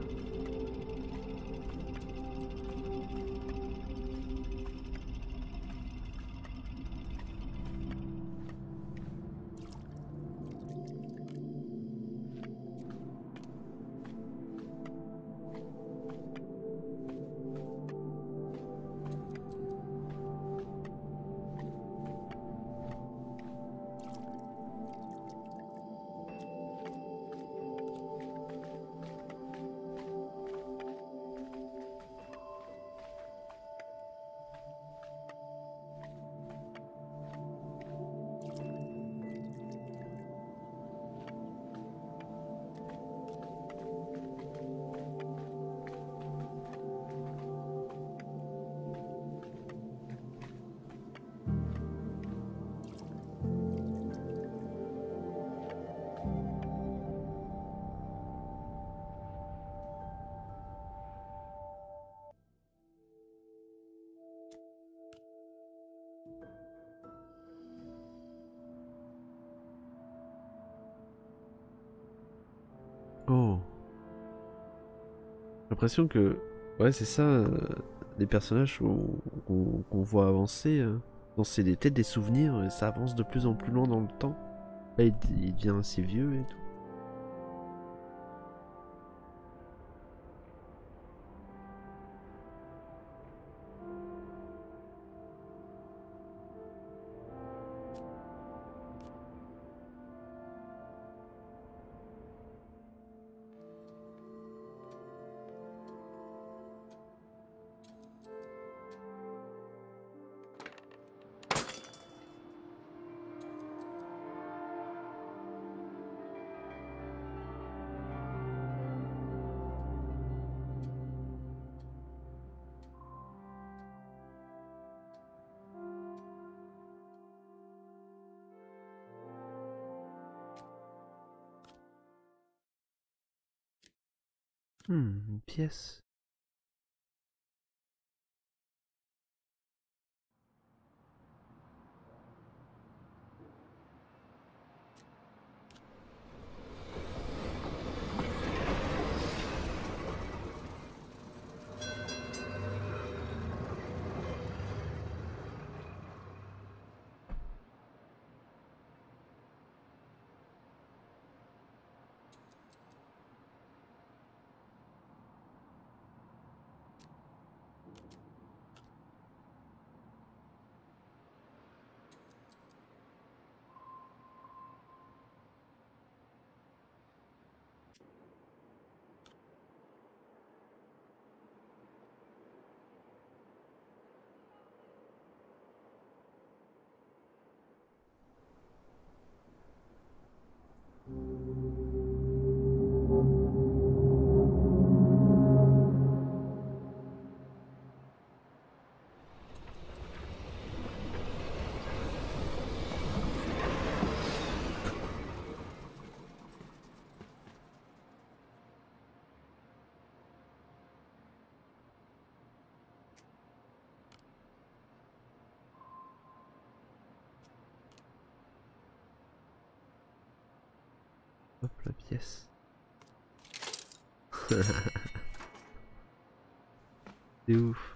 L'impression que. Ouais, c'est ça. euh, les personnages qu'on voit avancer. euh, c'est des têtes des souvenirs et ça avance de plus en plus loin dans le temps. Là, il, il devient assez vieux et tout. Hmm, une pièce. La pièce. [LAUGHS] C'est ouf.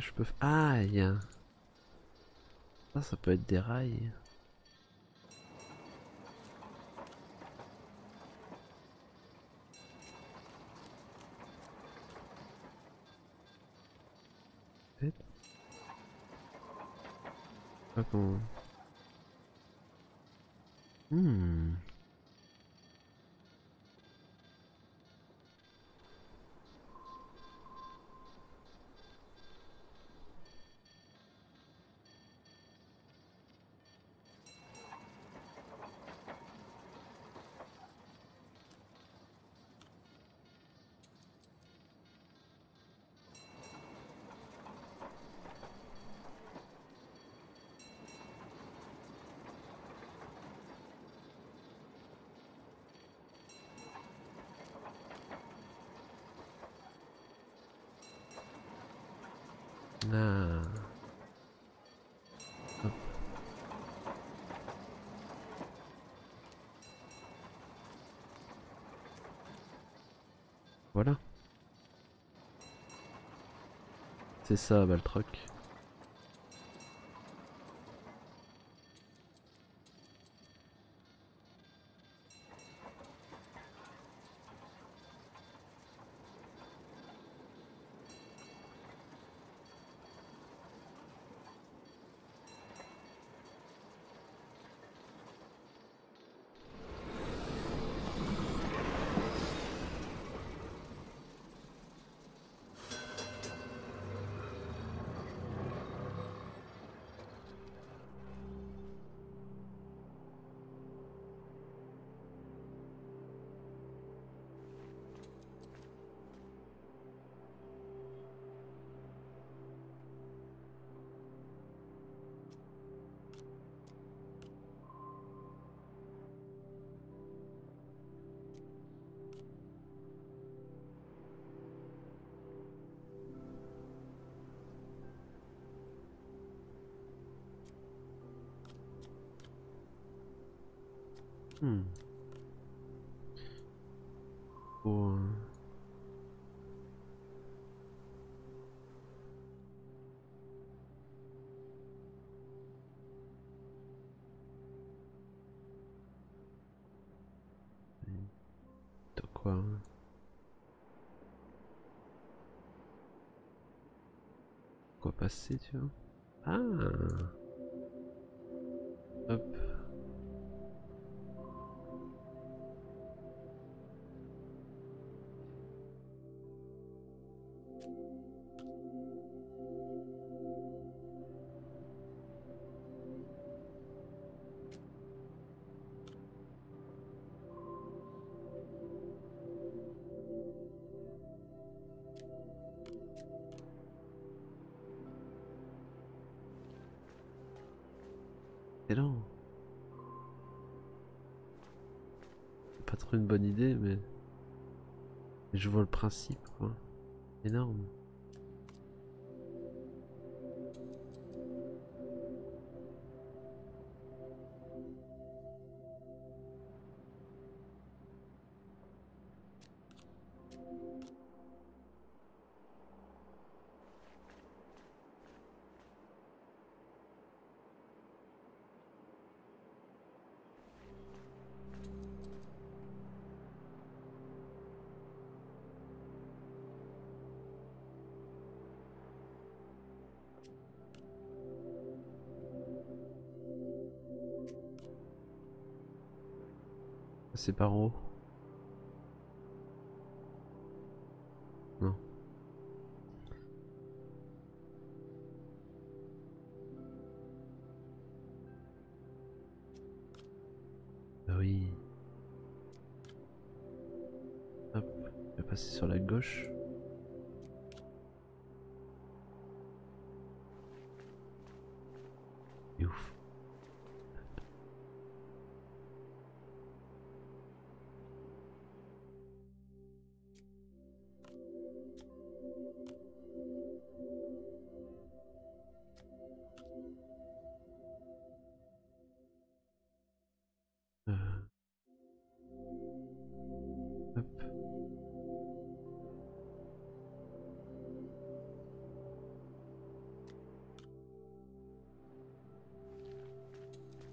Je peux. Aïe Ça, ça peut être des rails. C'est ça, Baltroc. Quoi. Quoi passer, tu vois? Ah Une bonne idée, mais je vois le principe. Énorme. C'est par en. Non. Bah oui. Hop, je vais passer sur la gauche.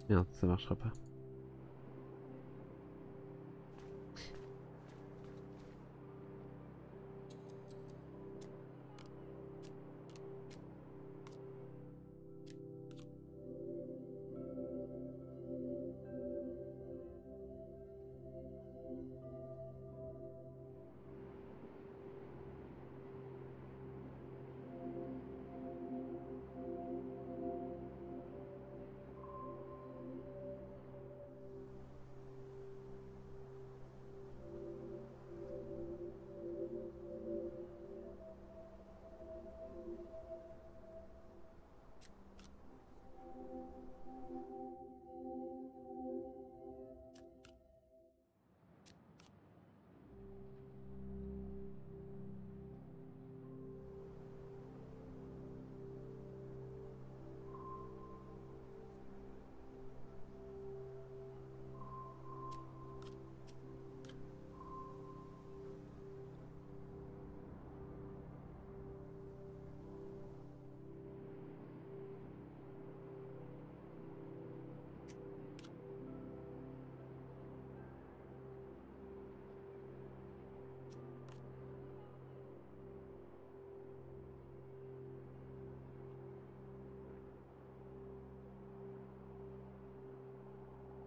Merde, ça marchera pas.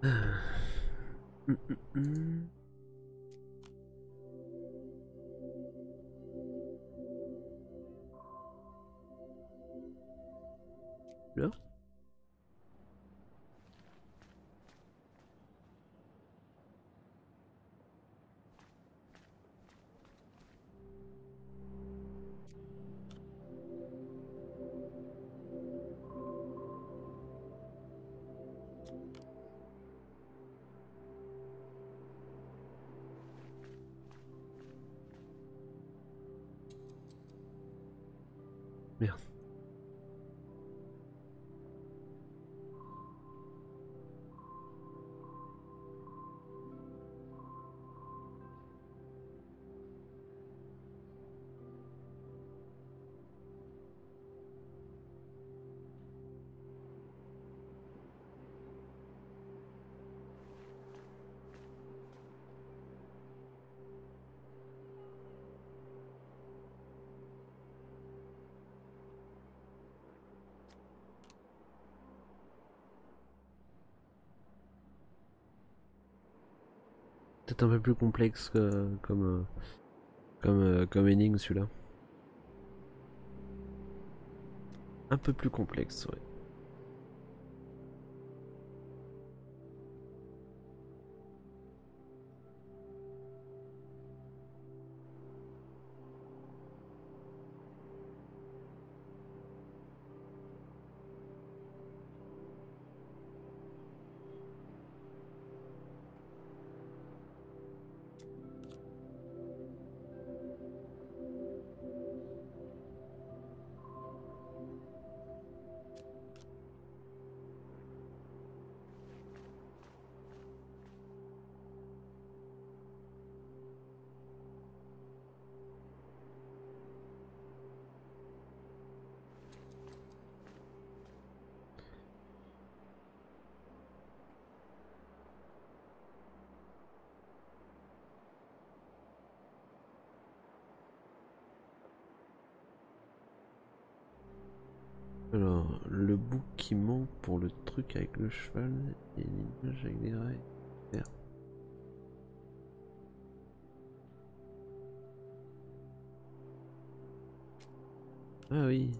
Hum. Là Merde. Peut-être un peu plus complexe que, comme, euh, comme, euh, comme énigme celui-là. Un peu plus complexe, ouais. Pour le truc avec le cheval et l'image avec les rails. Ah oui.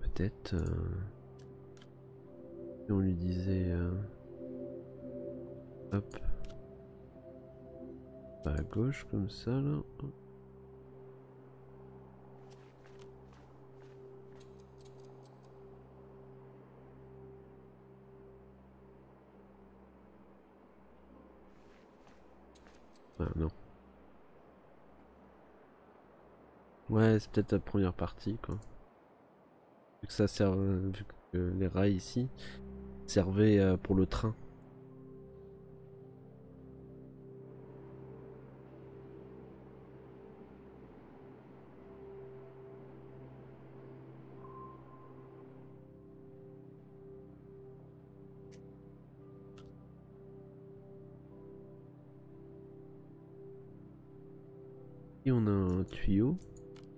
Peut-être euh, on lui disait euh, hop à gauche comme ça là. Ah non. Ouais, c'est peut-être la première partie quoi. Vu que ça sert, vu que les rails ici servait euh, pour le train. Et on a un tuyau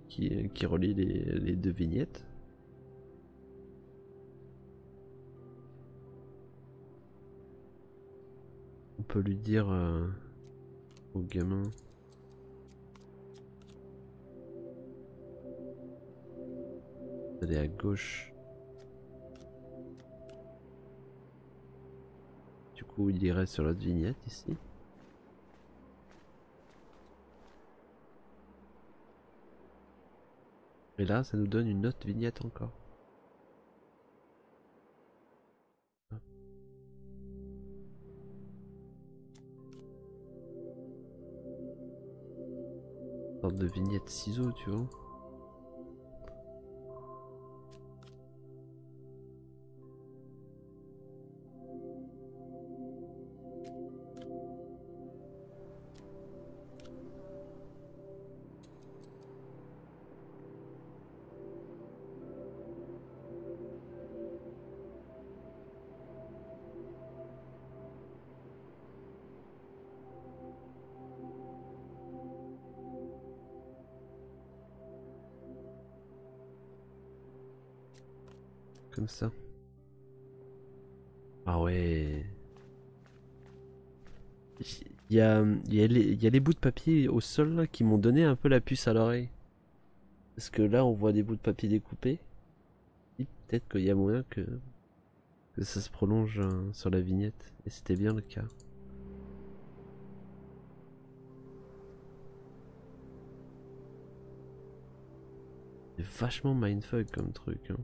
qui, relie les deux vignettes. On peut lui dire euh, au gamin. D'aller à gauche. Du coup, il irait sur l'autre vignette ici. Et là, ça nous donne une autre vignette encore. De vignette ciseau, tu vois. Ah ouais. Il y a, les, bouts de papier au sol qui m'ont donné un peu la puce à l'oreille. Parce que là, on voit des bouts de papier découpés. Peut-être qu'il y a moyen que, que ça se prolonge hein, sur la vignette. Et c'était bien le cas. C'est vachement mindfuck comme truc. Hein.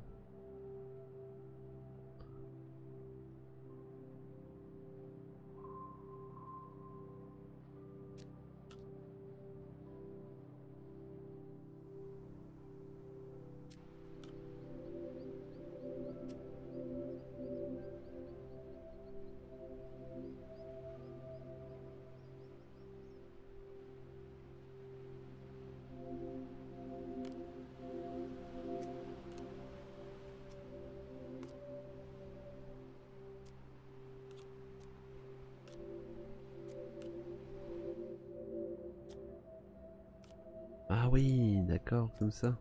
Ah oui, d'accord, comme ça.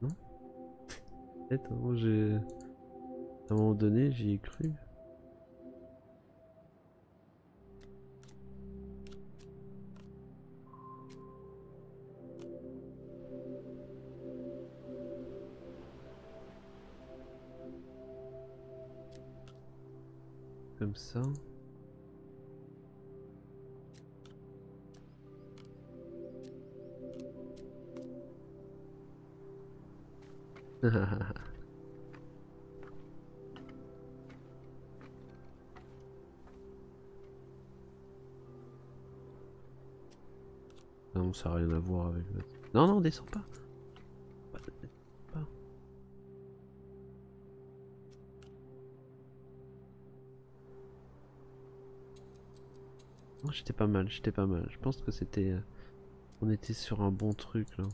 Non? Peut-être, hein, j'ai... À un moment donné, j'y ai cru. Comme ça. [LAUGHS] Non, ça n'a rien à voir avec le... Non, non, descends pas. J'étais pas mal, j'étais pas mal. Je pense que c'était... euh, On était sur un bon truc, là.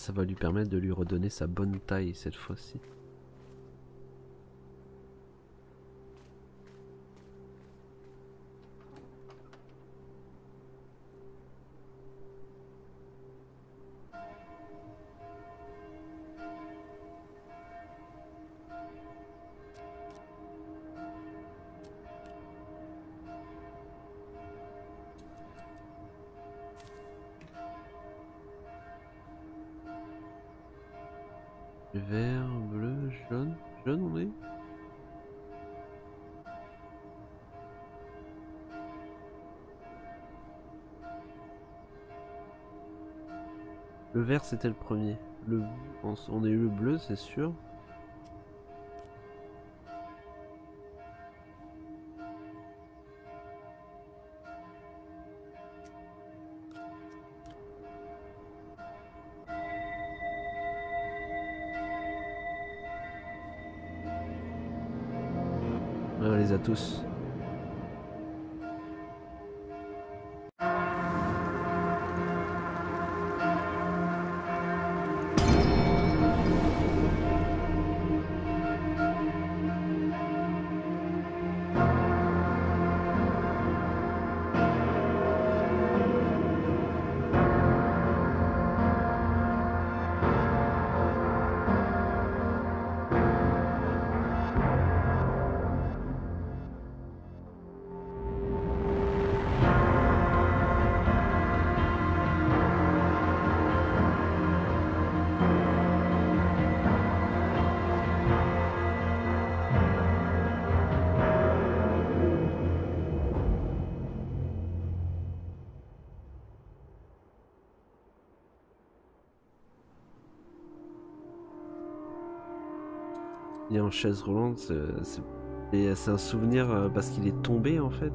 Ça- va lui permettre de lui redonner sa bonne taille cette fois-ci. C'était le premier. Le... On on a eu le bleu, c'est sûr. Est en chaise roulante, c'est- un souvenir euh, parce qu'il est tombé en fait.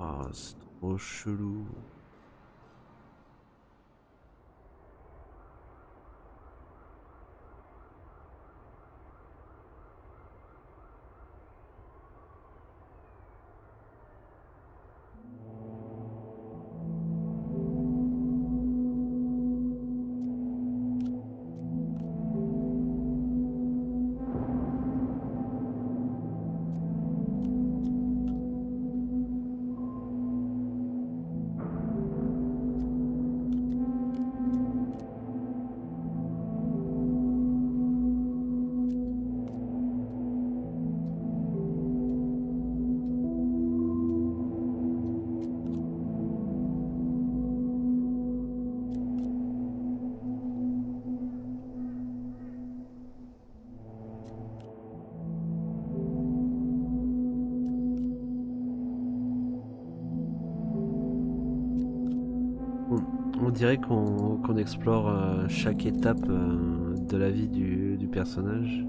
Ah, c'est trop chelou. Chaque étape euh, de la vie du, du personnage.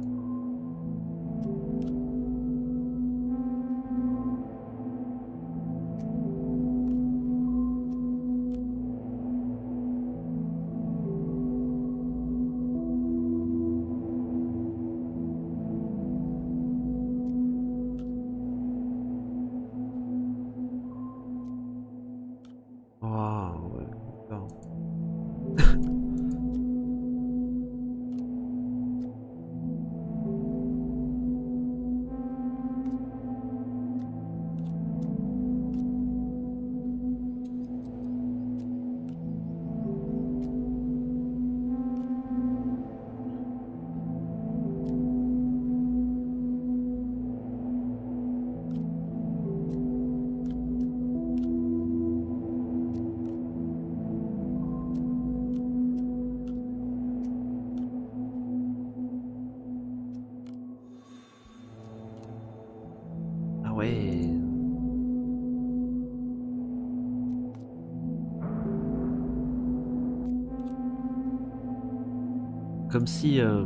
Comme si euh,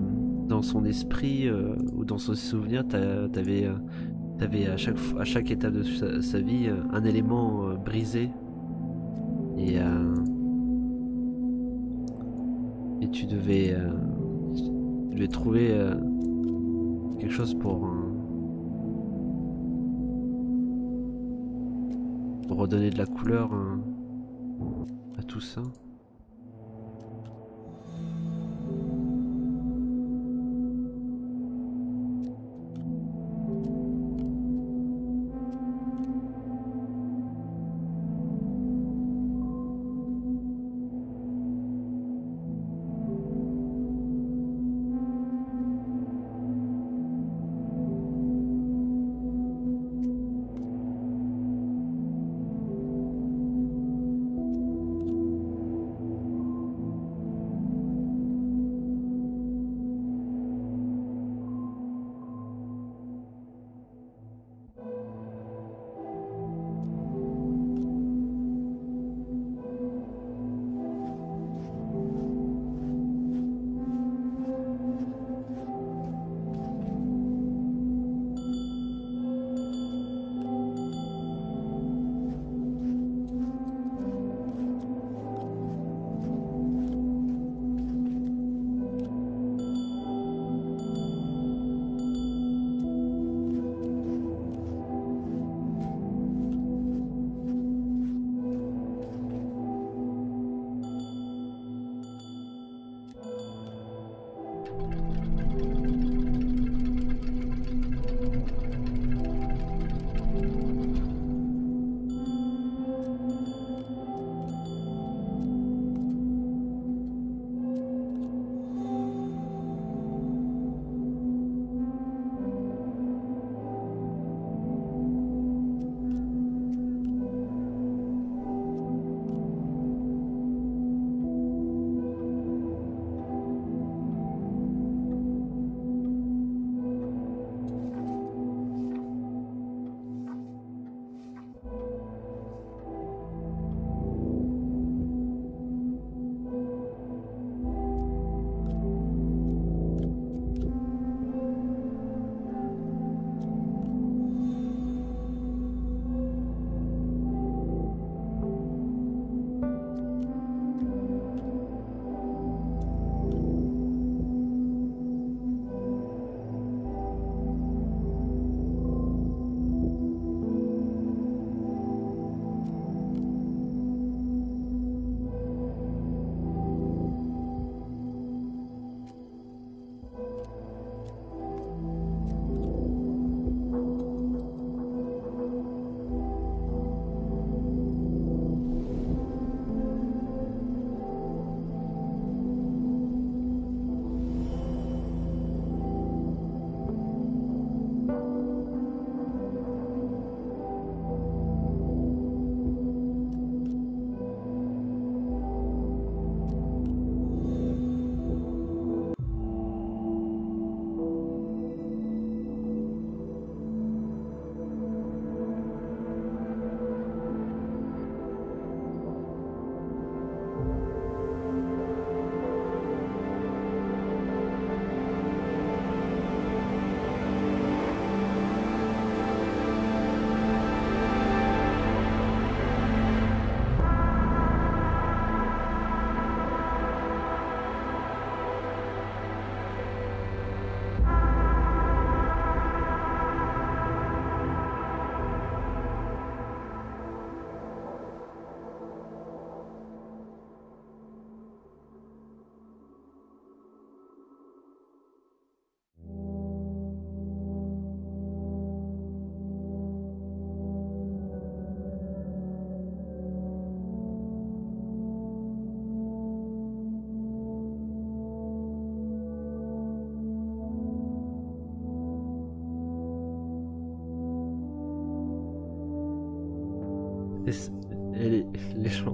dans son esprit euh, ou dans son souvenir, t'a- t'avais euh, t'avais à chaque à chaque étape de sa, vie un élément brisé et et tu devais tu devais trouver quelque chose pour redonner de la couleur à tout ça.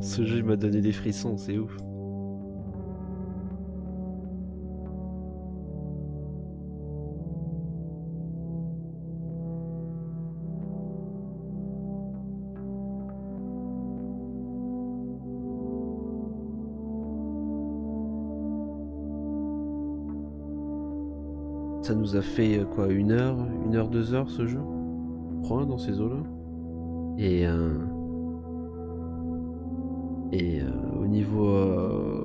Ce jeu m'a donné des frissons, c'est ouf. Ça nous a fait euh, quoi, une heure, une heure, deux heures ce jeu? Je crois, dans ces eaux-là? Et, euh, et euh, au niveau, euh,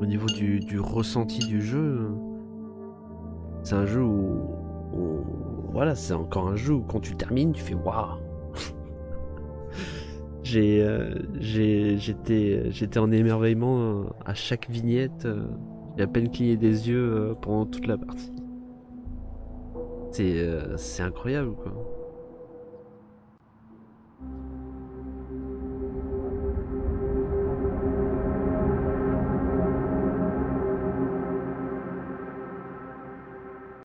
au niveau du, ressenti du jeu, c'est un jeu où, voilà, c'est encore un jeu où quand tu termines, tu fais waouh. [LAUGHS] J'ai, euh, j'ai, j'étais, j'étais en émerveillement à chaque vignette. j'ai à peine cligné des yeux pendant toute la partie. C'est, c'est incroyable quoi.